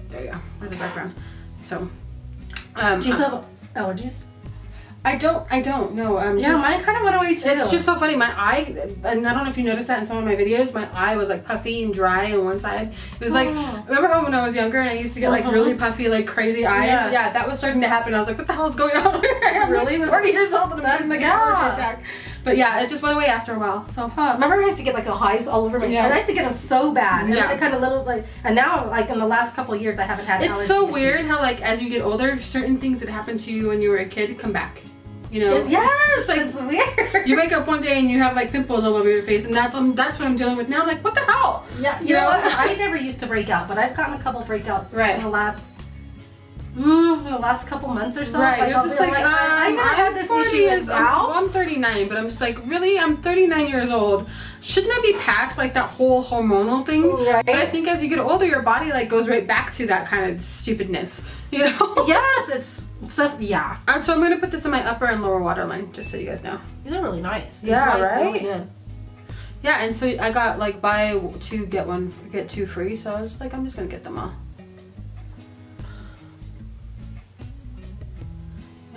There you go. There's a background. So. Um, Do you still have allergies? I don't, I don't know. Um, Yeah, just- mine kind of went away too. It's just so funny. My eye, and I don't know if you noticed that in some of my videos, my eye was like puffy and dry on one side. It was like, Oh. remember how when I was younger and I used to get like Mhm. really puffy, like crazy eyes? Yeah. Yeah. that was starting to happen. I was like, what the hell is going on? I'm Really? like 40 years old and I'm getting like an allergy Yeah. attack. But yeah, it just went away after a while. So, Huh. Remember I used to get like the hives all over my Yeah. skin? I used to get them so bad. And Yeah. yeah. kind of little like, and now like in the last couple of years I haven't had. it's so issues. weird how like as you get older, certain things that happened to you when you were a kid come back. You know? Yes, It's like, it's weird. you wake up one day and you have like pimples all over your face, and that's um, that's what I'm dealing with now. I'm like, what the hell? Yeah, you, You know, know? I never used to break out, but I've gotten a couple breakouts Right. in the last. Mm, the last couple months or so. Right, you're just be like, I, I um, never I'm had this 40 issue years, now. I'm 39, but I'm just like, really? I'm 39 years old. Shouldn't I be past like that whole hormonal thing? Right. But I think as you get older, your body like goes right back to that kind of stupidness, you know? yes, it's stuff. Yeah, Um, so I'm gonna put this in my upper and lower waterline, just so you guys know. these are really nice. Yeah, They're right? Really good. Yeah, and so I got like buy two get one get two free, so I was like, I'm just gonna get them all.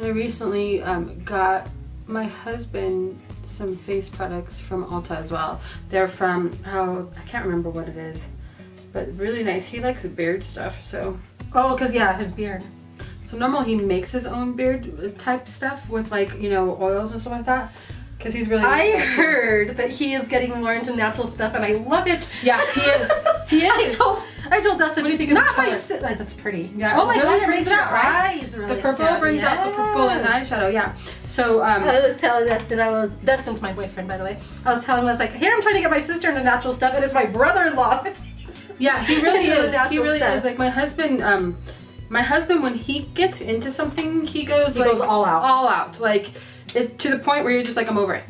I recently um, got my husband some face products from Ulta as well. They're from, oh, I can't remember what it is, but really nice. He likes beard stuff, so. Oh, because yeah, his beard. So normally he makes his own beard type stuff with like, you know, oils and stuff like that. Because he's really. I heard that he is getting more into natural stuff, and I love it. Yeah, he is. He is. I told I told Dustin, What do you think of not my si- like, That's pretty. Yeah, Oh my it god, really it brings it out, right? eyes really the purple stand. brings out the purple in the eyeshadow, yeah. So, um, I was telling Dustin I was Dustin's my boyfriend by the way. I was telling him I was like, here I'm trying to get my sister into natural stuff, and it's my brother-in-law. Yeah, he really is. He really stuff. is. Like my husband, um, my husband when he gets into something, he goes He like goes all out. all out, like it, to the point where you're just like, I'm over it.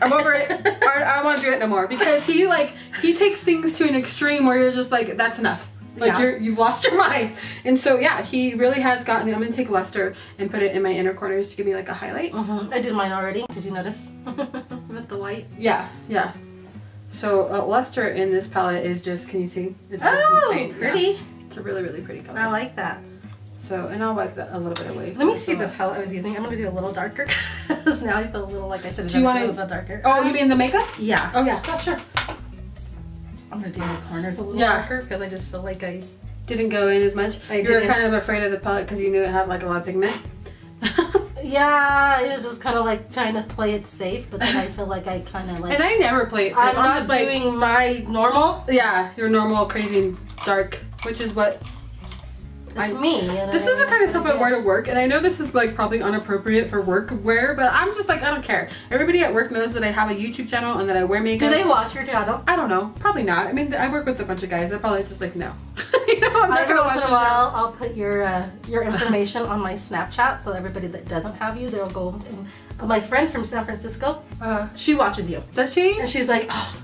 I'm over it. I, I don't want to do it no more because he like he takes things to an extreme where you're just like, that's enough. Like Yeah. you're you've lost your mind. And so yeah, he really has gotten. I'm gonna take luster and put it in my inner corners to give me like a highlight. Mhm. I did mine already. Did you notice? With the white. Yeah, yeah. So uh, luster in this palette is just, can you see? It's just Oh, insane. Yeah. A really, really pretty color. I like that. So, and I'll wipe that a little bit away. Let me see the palette I was using. I'm gonna do a little darker because now I feel a little like I should have Do you done wanna- little bit darker. Oh, you mean the makeup? Yeah. Oh yeah, yeah, sure. I'm gonna do my corners a little Yeah. darker because I just feel like I. Didn't go in as much. I you were didn't. kind of afraid of the palette because you knew it had like a lot of pigment. Yeah, it was just kind of like trying to play it safe, but then I feel like I kind of like. and I never play it safe. I'm not just like, doing my normal. yeah, your normal crazy dark, which is what It's I- me. This I- is the kind of stuff I wear to work, and I know this is like probably inappropriate for work wear, but I'm just like I don't care. Everybody at work knows that I have a YouTube channel and that I wear makeup. Do they watch your channel? I don't know. Probably not. I mean, I work with a bunch of guys. They're probably just like, no. you know, I'm not Every gonna once watch in a your while, I'll put your uh, your information on my Snapchat, so everybody that doesn't have you, they'll go. And, my friend from San Francisco, Uh, she watches you, does she? and she's like, oh,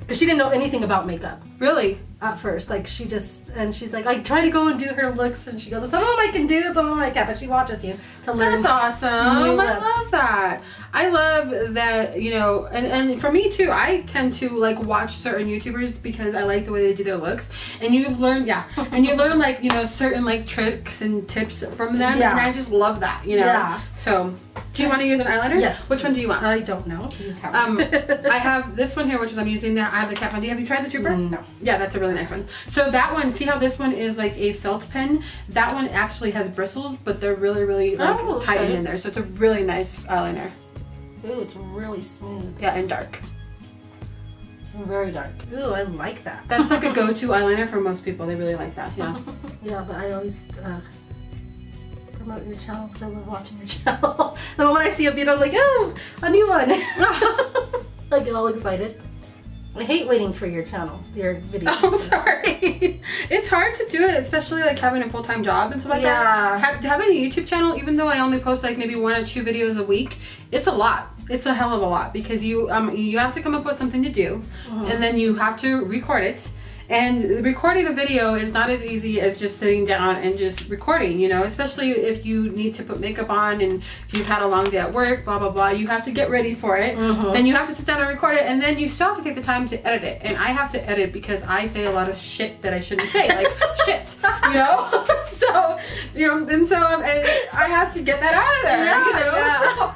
because she didn't know anything about makeup Really? At first. Like she just, and she's like, I try to go and do her looks, and she goes, some of them I can do, some of them I can't, but she watches you to learn. That's awesome. I love that. I love that, you know, and, and for me too, I tend to like watch certain YouTubers because I like the way they do their looks. And you learn, yeah, and you learn like, you know, certain like tricks and tips from them. Yeah. And I just love that, you know. Yeah. So, do you want to use an eyeliner? Yes. Which one do you want? I don't know. You tell me. Um, I have this one here, which is I'm using now. I have the Kat Von D. Have you tried the Trooper? no. Yeah, that's a really nice one. So that one, see how this one is like a felt pen? That one actually has bristles, but they're really, really like Oh, okay. tightened in there. So it's a really nice eyeliner. Ooh, it's really smooth. Yeah, and dark. Very dark. Ooh, I like that. That's like a go-to eyeliner for most people. They really like that. Yeah. Yeah, but I always uh, promote your channel because I love watching your channel. the moment I see a video, I'm like, oh, a new one. I get all excited. I hate waiting for your channels, your videos. I'm sorry. it's hard to do it, especially like having a full-time job and stuff like Yeah. that. Have, having a YouTube channel, even though I only post like maybe one or two videos a week, it's a lot. It's a hell of a lot because you um you have to come up with something to do, Mhm. and then you have to record it. And recording a video is not as easy as just sitting down and just recording, you know, especially if you need to put makeup on and if you've had a long day at work, blah, blah, blah. You have to get ready for it. Mhm. Then you have to sit down and record it, and then you still have to take the time to edit it. And I have to edit because I say a lot of shit that I shouldn't say, like shit, you know? so, you know, and so um, and I have to get that out of there, Yeah, you know? yeah. So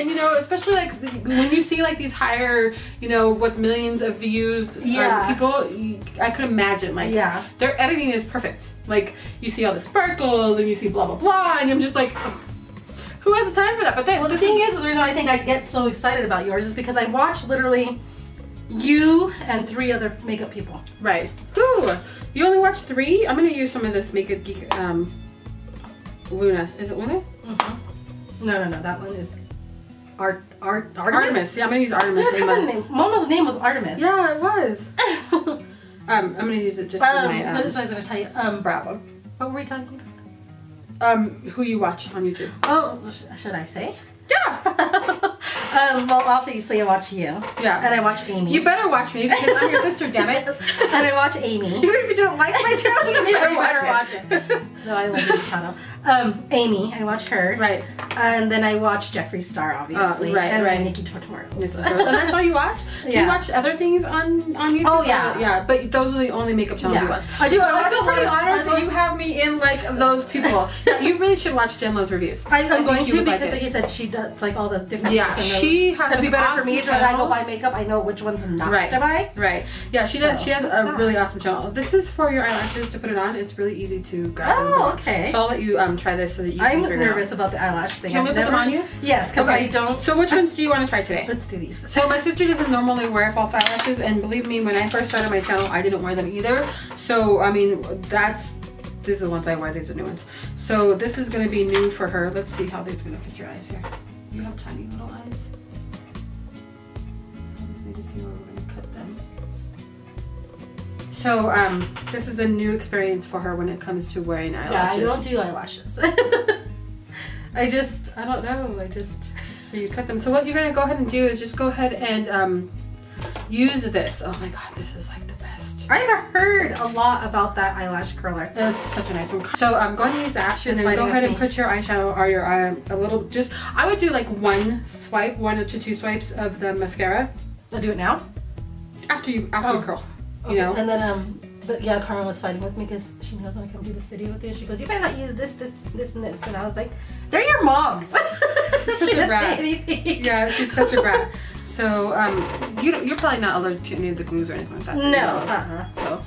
And, you know, especially like when you see like these higher, you know, with millions of views um, Yeah. people, I could imagine, like, Yeah. their editing is perfect. Like, you see all the sparkles and you see blah, blah, blah, and I'm just like, who has the time for that? But then, Well, the thing is, is, the reason I think I get so excited about yours is because I watch literally you and three other makeup people. right. Ooh, you only watch three? I'm gonna use some of this Makeup Geek, um, Luna. Is it Luna? Uh-huh. No, no, no. That one is Art, Art, Artemis. Artemis. Yeah, I'm gonna use Artemis. Yeah, name. Momo's name was Artemis. yeah, it was. Um, I'm gonna use it just Um, my, what is um, I was gonna tell you? Um, bone. what were we talking about? Um, who you watch on YouTube. Oh, sh- should I say? Yeah. um, well, obviously I watch you, Yeah. and I watch Amy. You better watch me because I'm your sister, damn it. and I watch Amy. Even if you don't like my channel, you better watch it. No, I love your channel. Um, Amy, I watch her. right. And then I watch Jeffree Star, obviously. Uh, right, and right. Nikkie Tutorials. and that's all you watch? Do you watch other things on on YouTube? Oh, yeah. yeah. But those are the only makeup channels Yeah. you watch. I do. So I I watch feel pretty honored that you have me in like those people. You really should watch Jen Luvs Reviews. I, I'm going to would like because, like you said, she does like all the different. Yeah, those- she has It'd be better for me awesome when I go buy makeup. I know which ones not Right. to buy. Right. Yeah, she does. So, She has a that? really awesome channel. This is for your eyelashes to put it on. It's really easy to grab. Oh, okay. So I'll let you um try this so that you I'm can figure out. nervous about the eyelash thing. Can we put them on you? Yes, because I don't. So which ones do you want to try today? Let's do these. So my sister doesn't normally wear false eyelashes, and believe me, when I first started my channel, I didn't wear them either. So I mean, that's these are the ones I wear. These are new ones. So this is gonna be new for her. Let's see how these are gonna fit your eyes here. You have tiny little eyes. So I just need to see where we're gonna cut them. So um, this is a new experience for her when it comes to wearing eyelashes. Yeah. I don't do eyelashes. I just, I don't know. I just. So you cut them. So what you're gonna go ahead and do is just go ahead and um, use this. Oh my god, this is like I've heard a lot about that eyelash curler. It's such a nice one. So um, go ahead and use that. She's and then go ahead and me. put your eyeshadow or your eye a little just. I would do like one swipe, one to two swipes of the mascara I'll do it now. after you after you Oh. curl. Okay. You know. And then um, but yeah, Carmen was fighting with me because she knows I come do this video with you. She goes, "You better not use this, this, this, and this." And I was like, "They're your moms." She's Such she a didn't brat. say anything. Yeah, she's such a brat. So um, you don't, you're probably not allergic to any of the glues or anything like that. No. Uh-uh. So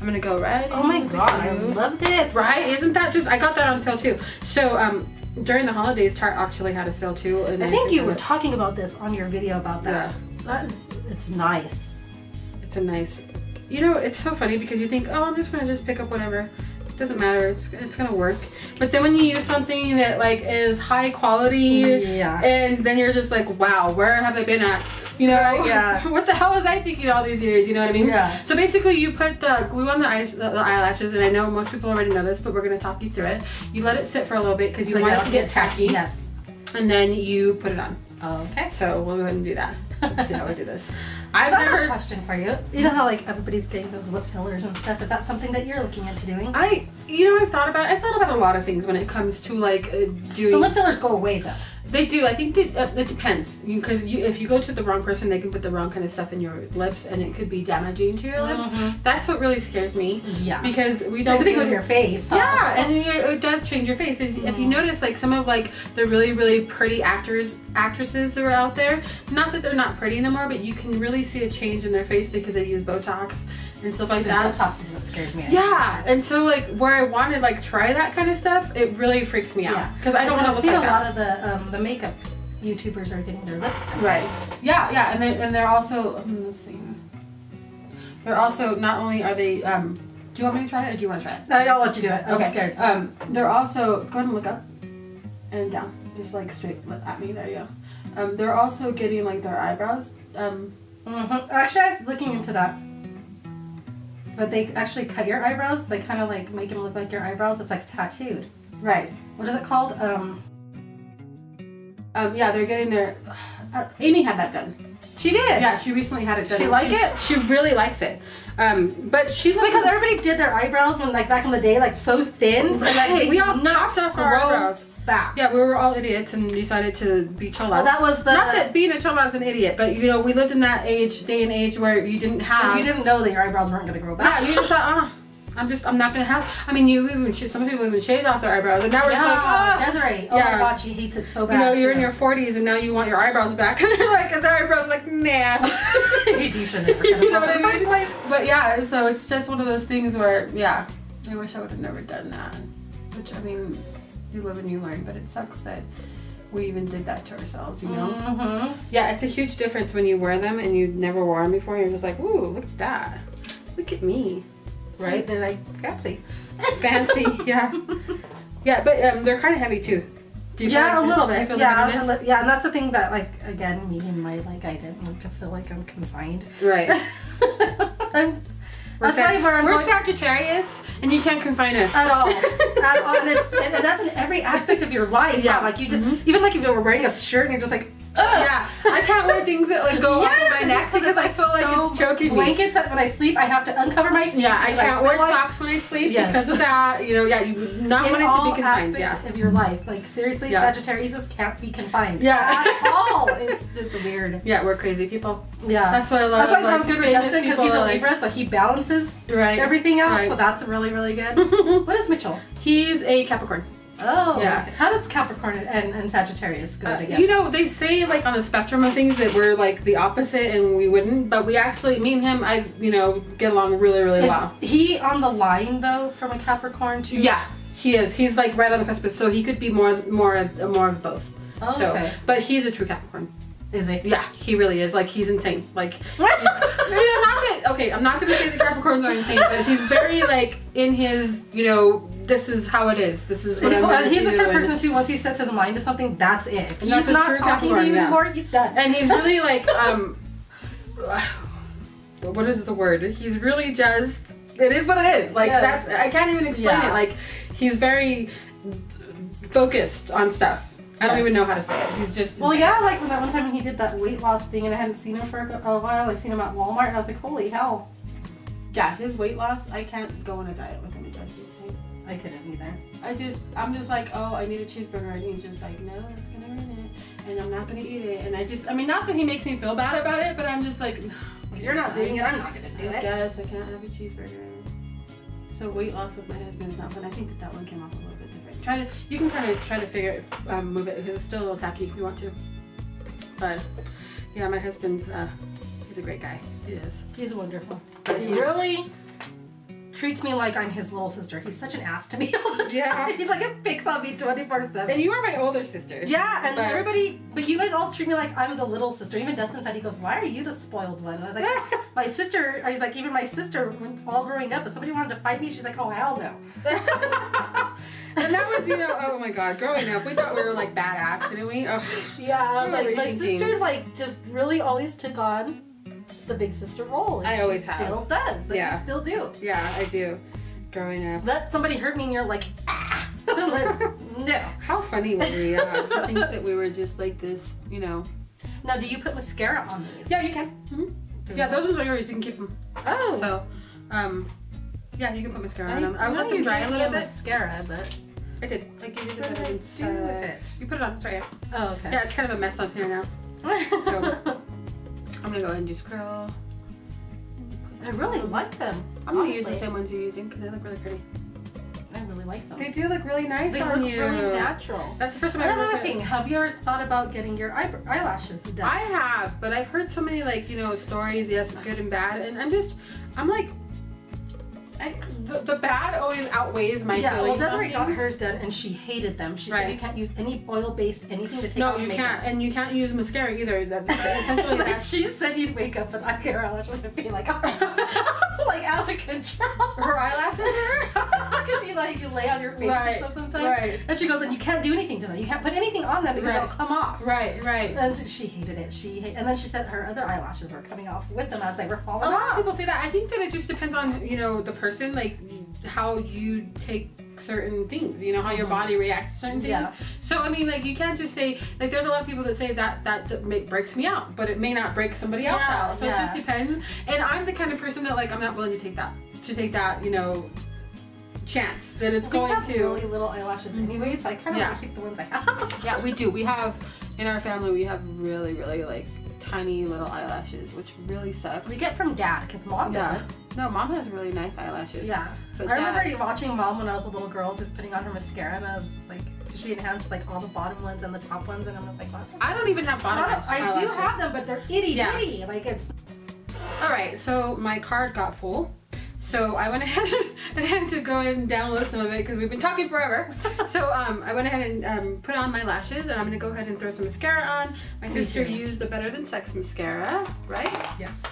I'm gonna go right. Oh my in with the god, I love this. Right? Isn't that just? I got that on sale too. So um, during the holidays, Tarte actually had a sale too. And I think you were talking about this on your video about that. Yeah. That is, it's nice. It's a nice. You know, it's so funny because you think, oh, I'm just gonna just pick up whatever. It doesn't matter. It's it's gonna work. But then when you use something that like is high quality, Yeah. and then you're just like, wow, where have I been at? You know, Right, yeah. what the hell was I thinking all these years? You know what I mean? Yeah. So basically, you put the glue on the, eyes, the, the eyelashes, and I know most people already know this, but we're gonna talk you through it. You let it sit for a little bit because you So want it to get tacky, Yes. and then you put it on. Okay. So we'll go ahead and do that. Let's see how we do this. I've I've I have a question for you. You know how like everybody's getting those lip fillers and stuff. Is that something that you're looking into doing? I, you know, I thought about. I thought about a lot of things when it comes to like uh, doing. The lip fillers go away though. They do. I think uh, it depends because you, if you go to the wrong person, they can put the wrong kind of stuff in your lips, and it could be damaging to your lips. Mhm. That's what really scares me Yeah. because we Don't do- with your face. Yeah, and it, does change your face. If, if you Mhm. notice, like some of like the really really pretty actors actresses that are out there, not that they're not pretty anymore, but you can really see a change in their face because they use Botox and stuff like that. Botox is what scares me. Yeah, and so like where I want to like try that kind of stuff, it really freaks me out Yeah. because I don't want to look. I've seen like a that. lot of the um, the makeup YouTubers are getting their lips done. Right. Yeah, yeah, and they and they're also let's see. They're also not only are they um. Do you want me to try it or do you want to try it? No, I'll let you do it. I'm okay. scared. Um, they're also go ahead and look up and down, just like straight at me. There you go. Um, they're also getting like their eyebrows. Um, Mhm. Actually, I was looking into that. But they actually cut your eyebrows. They kind of like make them look like your eyebrows. It's like tattooed. right. What is it called? Um, Um, yeah, they're getting their. Uh, Amy had that done. she did. Yeah, she recently had it done. She and like it? She really likes it. Um, but she looks Because everybody did their eyebrows when, like, back in the day, like so thin. And, like, we all not chopped off our grow eyebrows. Back. Yeah, we were all idiots and decided to be cholas. Well, that was the. Not that being a chola is an idiot, but you know, we lived in that age, day and age where you didn't have. you didn't know that your eyebrows weren't going to grow back. Yeah, you just thought, ah, I'm just, I'm not gonna have. I mean, you even some people even shaved off their eyebrows, and now we're just like, ah. Desiree. Oh Yeah. my god, she hates it so bad. You know, you're in your 40s and now you want your eyebrows back, and they're like, and their eyebrows like, nah. you should never you know what I in the first mean? place. But yeah, so it's just one of those things where, yeah, I wish I would have never done that. Which I mean, you live and you learn, but it sucks that we even did that to ourselves, you know? Mm-hmm. Yeah, it's a huge difference when you wear them and you've never worn them before. You're just like, ooh, look at that. Look at me. Right? They're like fancy. Fancy, yeah. Yeah, but um, they're kind of heavy too. Yeah, feel- a little you bit. Yeah, yeah, and that's the thing that, like, again, me and my like, I didn't want to feel like I'm confined. Right. I'm, We're, that's why we're, we're Sagittarius, and you can't confine us. at all. at all. And, it's, and, that's in every aspect of your life. Yeah. Like you did, Mhm. even like if you were wearing a shirt and you're just like, Yeah, I can't wear things that like go Yes, over my neck because I feel like it's choking me. Blankets that when I sleep, I have to uncover my feet. Yeah, I can't wear like, socks when I sleep Yes. because of that. You know, yeah, you would not want it to be confined. Yeah. of your life. Like seriously, Yeah. Sagittarius can't be confined. Yeah. At all. It's just weird. Yeah, we're crazy people. Yeah. That's why I love That's why like, I'm good with famous Justin because he's a like- Libra, so he balances Right. everything out. Right. So that's really, really good. what is Mitchell? He's a Capricorn. Oh, Yeah. How does Capricorn and, and Sagittarius go Uh, together? you know, they say like on the spectrum of things that we're like the opposite and we wouldn't, but we actually, me and him, I, you know, get along really, really is well. he on the line though from a Capricorn to? Yeah, he is. He's like right on the cusp, so he could be more, more, more of both. Oh, so, okay. but he's a true Capricorn. Is he? Yeah, he really is. Like he's insane. Like, you know, not that. Okay, I'm not gonna say the Capricorns are insane, but he's very like in his, you know, this is how it is. This is what I'm. Well, and he's the do, kind of person too. Once he sets his mind to something, that's it. If that's he's a not talking to you yeah. anymore. You're done. and he's really like um what is the word he's really just it is what it is like Yes. that's i can't even explain Yeah. it like he's very focused on stuff i don't Yes. even know how to say it he's just Well, yeah, like when that one time when he did that weight loss thing and I hadn't seen him for a, a while. I seen him at Walmart and I was like, holy hell. yeah his weight loss i can't go on a diet with him it insane. I couldn't either. i just i'm just like oh i need a cheeseburger and he's just like no that's gonna ruin it and i'm not gonna eat it and i just i mean not that he makes me feel bad about it but i'm just like you're not doing it, I'm not gonna do I it. guess I can't have a cheeseburger. So weight loss with my husband is not fun. I think that that one came off a little bit different. Try to, you can kind of try to figure it, um, move it because it's still a little tacky if you want to. But yeah, my husband's, uh, he's a great guy. He is. He's wonderful. But he really treats me like I'm his little sister. He's such an ass to me all the time. Yeah. He's like, it picks on me 24 7. And you are my older sister. Yeah, and But- everybody, but you guys all treat me like I'm the little sister. Even Dustin said, he goes, Why are you the spoiled one? And I was like, My sister, I was like, even my sister, when all growing up, if somebody wanted to fight me, she's like, Oh, hell no. and that was, you know, oh my god, growing up, we thought we were like badass, didn't we? Oh, Yeah, I was like, my thinking? sister, like, just really always took on the big sister role. and I always have. Still does. Like, Yeah. you still do. yeah, I do. Growing up. Let somebody hurt me and you're like, ah. Like, no. How funny were we? Yeah, to think that we were just like this, you know. Now, do you put mascara on these? Yeah, you can. hmm Yeah, those ones are yours. You can keep them. Oh. So, um, yeah, you can put mascara on them. I'll know let them dry a little bit. mascara, but. I did. I gave you the What did I do with C. it? You put it on. Sorry. Yeah. Oh, okay. yeah, it's kind of a mess on here now. So- I'm gonna go ahead and just curl. I really like them. I'm gonna use the same ones you're using because they look really pretty. I really like them. They do look really nice They on look you. really natural. That's the first time I've ever Another thing, have you ever thought about getting your eyelashes done? I have, but I've heard so many like you know stories, yes, good and bad, and I'm just, I'm like, I, the, the bad always outweighs my yeah, well, feelings. on Desiree got hers done and she hated them. She said you can't use any oil-based anything to take No, you makeup. can't, and you can't use mascara either. That essentially like she said you'd wake up and I her eyelashes would be like, like out of control. her eyelashes. Because you like you lay on your face Right, and stuff sometimes. right. And she goes, and you can't do anything to them. You can't put anything on them because Right. they'll come off. right, right. And she hated it. She hate, and then she said her other eyelashes were coming off with them as they were falling A lot of people say that. I think that it just depends on you know the person, like how you take certain things. You know how your Mhm. body reacts to certain things. Yeah. So I mean, like you can't just say like there's a lot of people that say that that breaks me out, but it may not break somebody else Yeah, out. So yeah. it just depends. And I'm the kind of person that like I'm not willing to take that to take that you know chance that it's we going have to. really little eyelashes mm-hmm. anyways. So I kind of Yeah. want to keep the ones I have. Yeah, we do. We have in our family we have really really like tiny little eyelashes, which really sucks. we get from dad because mom yeah. doesn't. No, mom has really nice eyelashes. Yeah. But I remember watching mom when I was a little girl just putting on her mascara and I was just like, she enhanced like all the bottom ones and the top ones and I'm just like, what? I don't even have bottom I, I do have them, but they're itty Yeah. bitty. Like it's All right, so my card got full. So I went ahead and had to go and download some of it because we've been talking forever. so um, I went ahead and um, put on my lashes and I'm gonna go ahead and throw some mascara on. My Me sister too. used the Better Than Sex mascara, right? yes.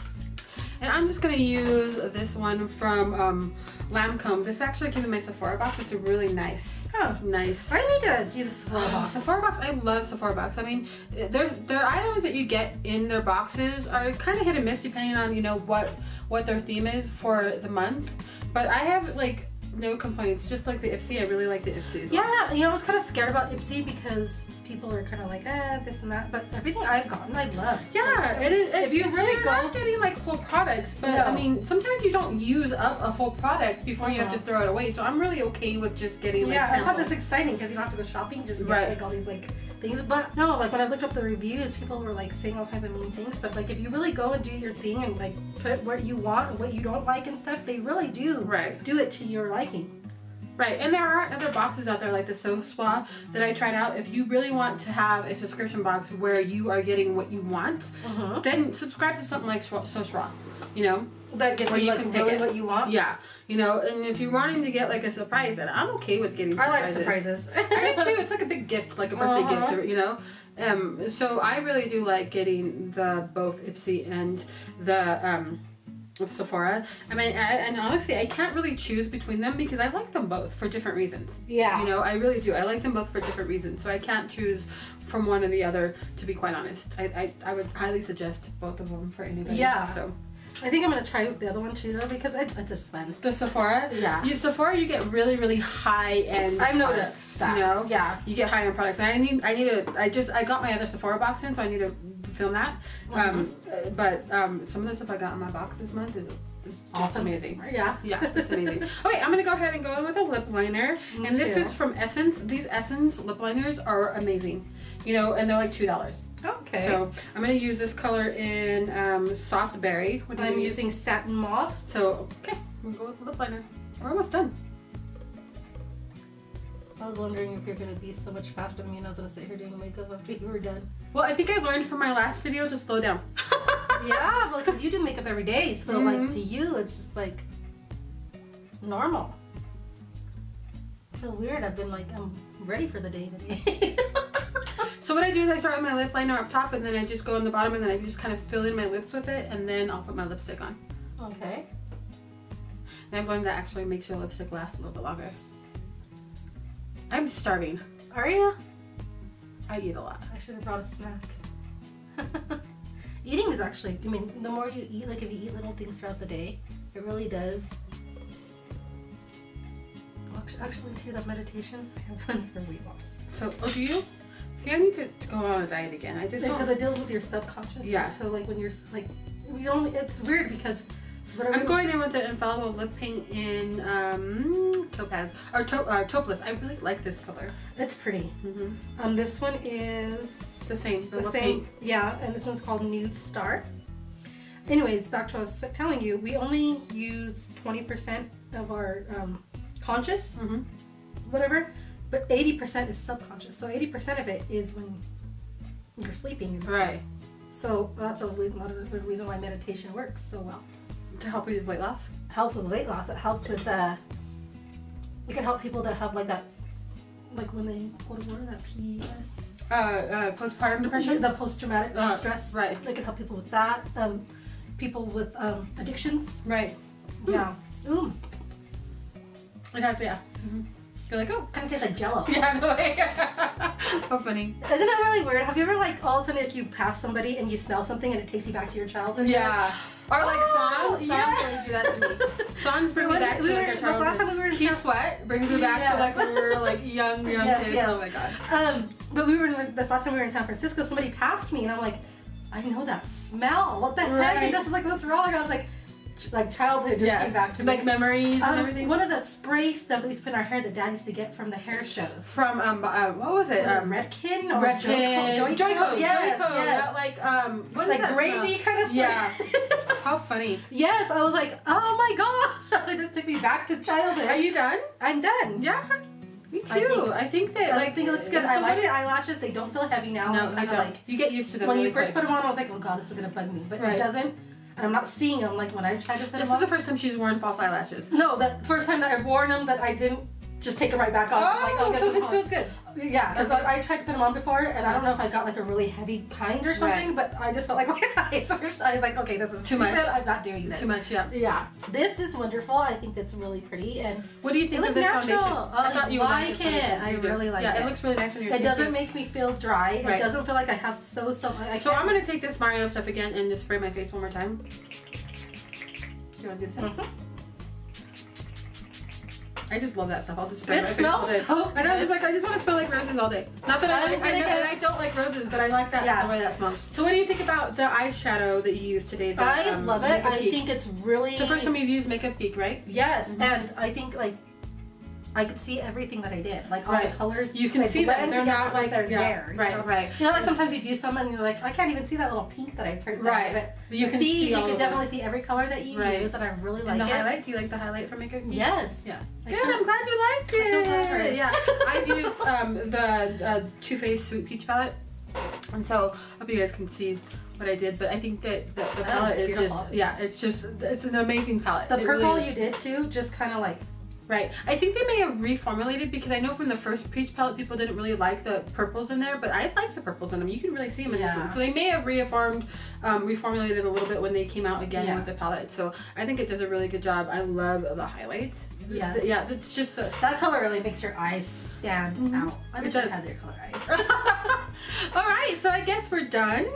And I'm just gonna use this one from um, Lancome. This actually came in my Sephora box. It's a really nice, Oh, nice. I need to do this Sephora Oh, box. Sephora box, I love Sephora box. I mean, their their items that you get in their boxes are kind of hit and miss depending on you know what what their theme is for the month. But I have like no complaints. Just like the Ipsy, I really like the Ipsy. Well. Yeah, you know, I was kind of scared about Ipsy because people are kind of like, eh, this and that. But everything I've gotten, I love. Yeah, it is. If you really you're go- not getting like full products, but No. I mean, sometimes you don't use up a full product before you have to Uh-huh. throw it away. So I'm really okay with just getting like yeah, and plus it's exciting because you don't have to go shopping. Just get Right. like all these like things. But no, like when I looked up the reviews, people were like saying all kinds of mean things. But like if you really go and do your thing and like put what you want and what you don't like and stuff, they really do Right. do it to your liking. Right, and there are other boxes out there like the So Spa that I tried out. If you really want to have a subscription box where you are getting what you want, Mm-hmm. then subscribe to something like So Schwa. You know, That gets you you like really what you want. yeah, you know. And if you're wanting to get like a surprise, and I'm okay with getting. Surprises. I like surprises. I do too. It's like a big gift, like a birthday Uh-huh. gift, or, you know. Um, so I really do like getting the both Ipsy and the um, Sephora. I mean, I, and honestly, I can't really choose between them because I like them both for different reasons. yeah. You know, I really do. I like them both for different reasons, so I can't choose from one or the other. To be quite honest, I I, I would highly suggest both of them for anybody. Yeah. So I think I'm gonna try the other one too though because it, it's just fun. the Sephora, Yeah. you, Sephora, you get really really high end. I've noticed products, that. You know, Yeah. you get high end products. And I need I need to. I just I got my other Sephora box in, so I need to film that. Um, uh, but um, some of the stuff I got in my box this month is, just amazing. Yeah. Yeah, it's amazing. okay, I'm gonna go ahead and go in with a lip liner. Me and this too. is from Essence. These Essence lip liners are amazing. You know, and they're like two dollars. Okay. So I'm gonna use this color in um, soft berry. What I'm use? using satin mauve. So okay, gonna go with the lip liner. We're almost done. I was wondering if you're gonna be so much faster than me and I was gonna sit here doing makeup after you were done. Well, I think I learned from my last video to slow down. yeah, well, because you do makeup every day, so Mhm. like to you, it's just like normal. I feel weird. I've been like, I'm ready for the day today. So what I do is I start with my lip liner up top, and then I just go on the bottom, and then I just kind of fill in my lips with it, and then I'll put my lipstick on. okay. And I've learned that actually makes your lipstick last a little bit longer. I'm starving. Are you? I eat a lot. I should have brought a snack. Eating is actually, I mean, the more you eat, like if you eat little things throughout the day, it really does. Actu- Actually, too, that meditation, I have one for weight loss. So, oh, do you? See, I need to, go on a diet again. I just Because it deals with your subconscious. Yeah. So like when you're like, we only, it's weird because. I'm going in with the infallible lip paint in um, topaz or to, uh, topaz. I really like this color. It's pretty. hmm Um, this one is The same. The, the same. paint. Yeah, and this one's called Nude Star. Anyways, back to what I was telling you, we only use 20% of our um, conscious, hmm whatever, but 80% is subconscious. So 80% of it is when you're sleeping. Right. So that's a reason, a lot of the reason why meditation works so well. To help with weight loss. helps with weight loss. It helps with uh it can help people that have like that like when they what what is that PS Uh, uh, postpartum depression. the post traumatic Uh, stress. right. It can help people with that. Um people with um addictions. Right. Yeah. Ooh. It has, yeah. hmm You're like, oh. Kinda tastes like jello. Yeah, no way. How funny. Isn't that really weird? Have you ever like all of a sudden if you pass somebody and you smell something and it takes you back to your childhood? Yeah. Or like Oh, songs. Songs yeah. always do that to me. Songs bring me When back to we like were- a the last time we were in childhood. Keith Sweat brings me back to like when we were like young, young Yes, kids. yes. Oh my god. Um, but we were in, this last time we were in San Francisco. Somebody passed me, and I'm like, I know that smell. What the heck? And this is like, what's wrong? I was like, ch- like childhood just came back to me. like memories and Um, everything. One of the spray stuff that we used to put in our hair that Dad used to get from the hair shows. From um, uh, what was it? Was it um, Redken or Redken, Joico? Joico, Yes, Joico. yes. That, like um, what like that gravy smell? kind of stuff. Yeah. How funny. yes, I was like, oh my god, it just took me back to childhood. Are you done? I'm done. Yeah. Me too. I think- I think, that I like think it looks good. so I like what- the eyelashes. They don't feel heavy now. No, I'm don't. like you get used to them. when really you first quick. put them on, I was like, oh god, this is gonna bug me, but Right. it doesn't. And I'm not seeing them like when I tried to put This them is the first time she's worn false eyelashes. No, the first time that I've worn them, that I didn't just take them right back off. like, Oh, get so on. feels good. Yeah, because I, I tried to put them on before, and I don't know if I got like a really heavy kind or something, but I just felt like my eyes. were- I was like, okay, this is Too stupid. much. I'm not doing this. Too much, yeah. Yeah, this is wonderful. I think that's really pretty, and What do you think of this natural. foundation? Oh, I thought you like it. I really like yeah, it. it looks really nice on your skin. it doesn't too. make me feel dry. It doesn't feel like I have so so. I so I'm gonna take this Mario stuff again and just spray my face one more time. Do you want to do this? Mhm. I just love that stuff. I'll just spray It my face smells all day. so I know, I'm just like I just want to smell like roses all day. Not that I I'm like, I, know, and I don't like roses, but I like that Yeah. the way that smells. So what do you think about the eyeshadow that you used today? I um, love it. I think it's really. the first time you've used Makeup Geek, right? Yes, Mhm. and I think like I could see everything that I did, like all Right. the colors. You can see them. blend They're not like they're yeah, there. you Right, know? right. You know, like sometimes you do some and you're like, I can't even see that little pink that I put. there, Right. But You can these, see you can definitely see every color that you Right. use, and I really like And the it. highlight? Do you like the highlight from Makeup Geek? Yes. Yeah. Like, Good. I'm glad you liked it. progress. Yeah. I do um, the uh, Too Faced Sweet Peach palette, and so I hope you guys can see what I did. But I think that the, the Oh, palette is beautiful. just yeah, it's just it's an amazing palette. The It purple really you did too, just kind of like Right. I think they may have reformulated because I know from the first peach palette people didn't really like the purples in there, but I like the purples in them. You can really see them in this one. So they may have reformed, um, reformulated a little bit when they came out again Yeah. with the palette. So I think it does a really good job. I love the highlights. Yes. The- yeah, it's just the. that color really makes your eyes stand Mhm. out. I It wish I had their color eyes. All right, so I guess we're done.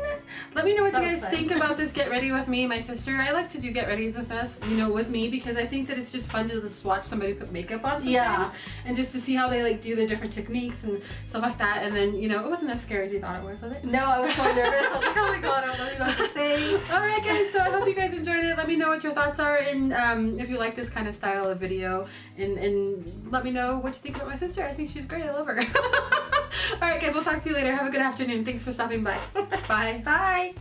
Let me know what That you guys fun. think about this get ready with me my sister. I like to do get readies with us, you know, with me because I think that it's just fun to just watch somebody put makeup on. Yeah. And just to see how they like do the different techniques and stuff like that. And then, you know, it wasn't as scary as you thought it was, was it? no, I was so nervous. I was like, oh my god, I don't know what to say. All right, guys. So I hope you guys enjoyed it. Let me know what your thoughts are, and um, if you like this kind of style of video, and and let me know what you think about my sister. I think she's great. I love her. All right, guys. We'll talk to you later. Have a good afternoon. Thanks for stopping by. Bye. Bye.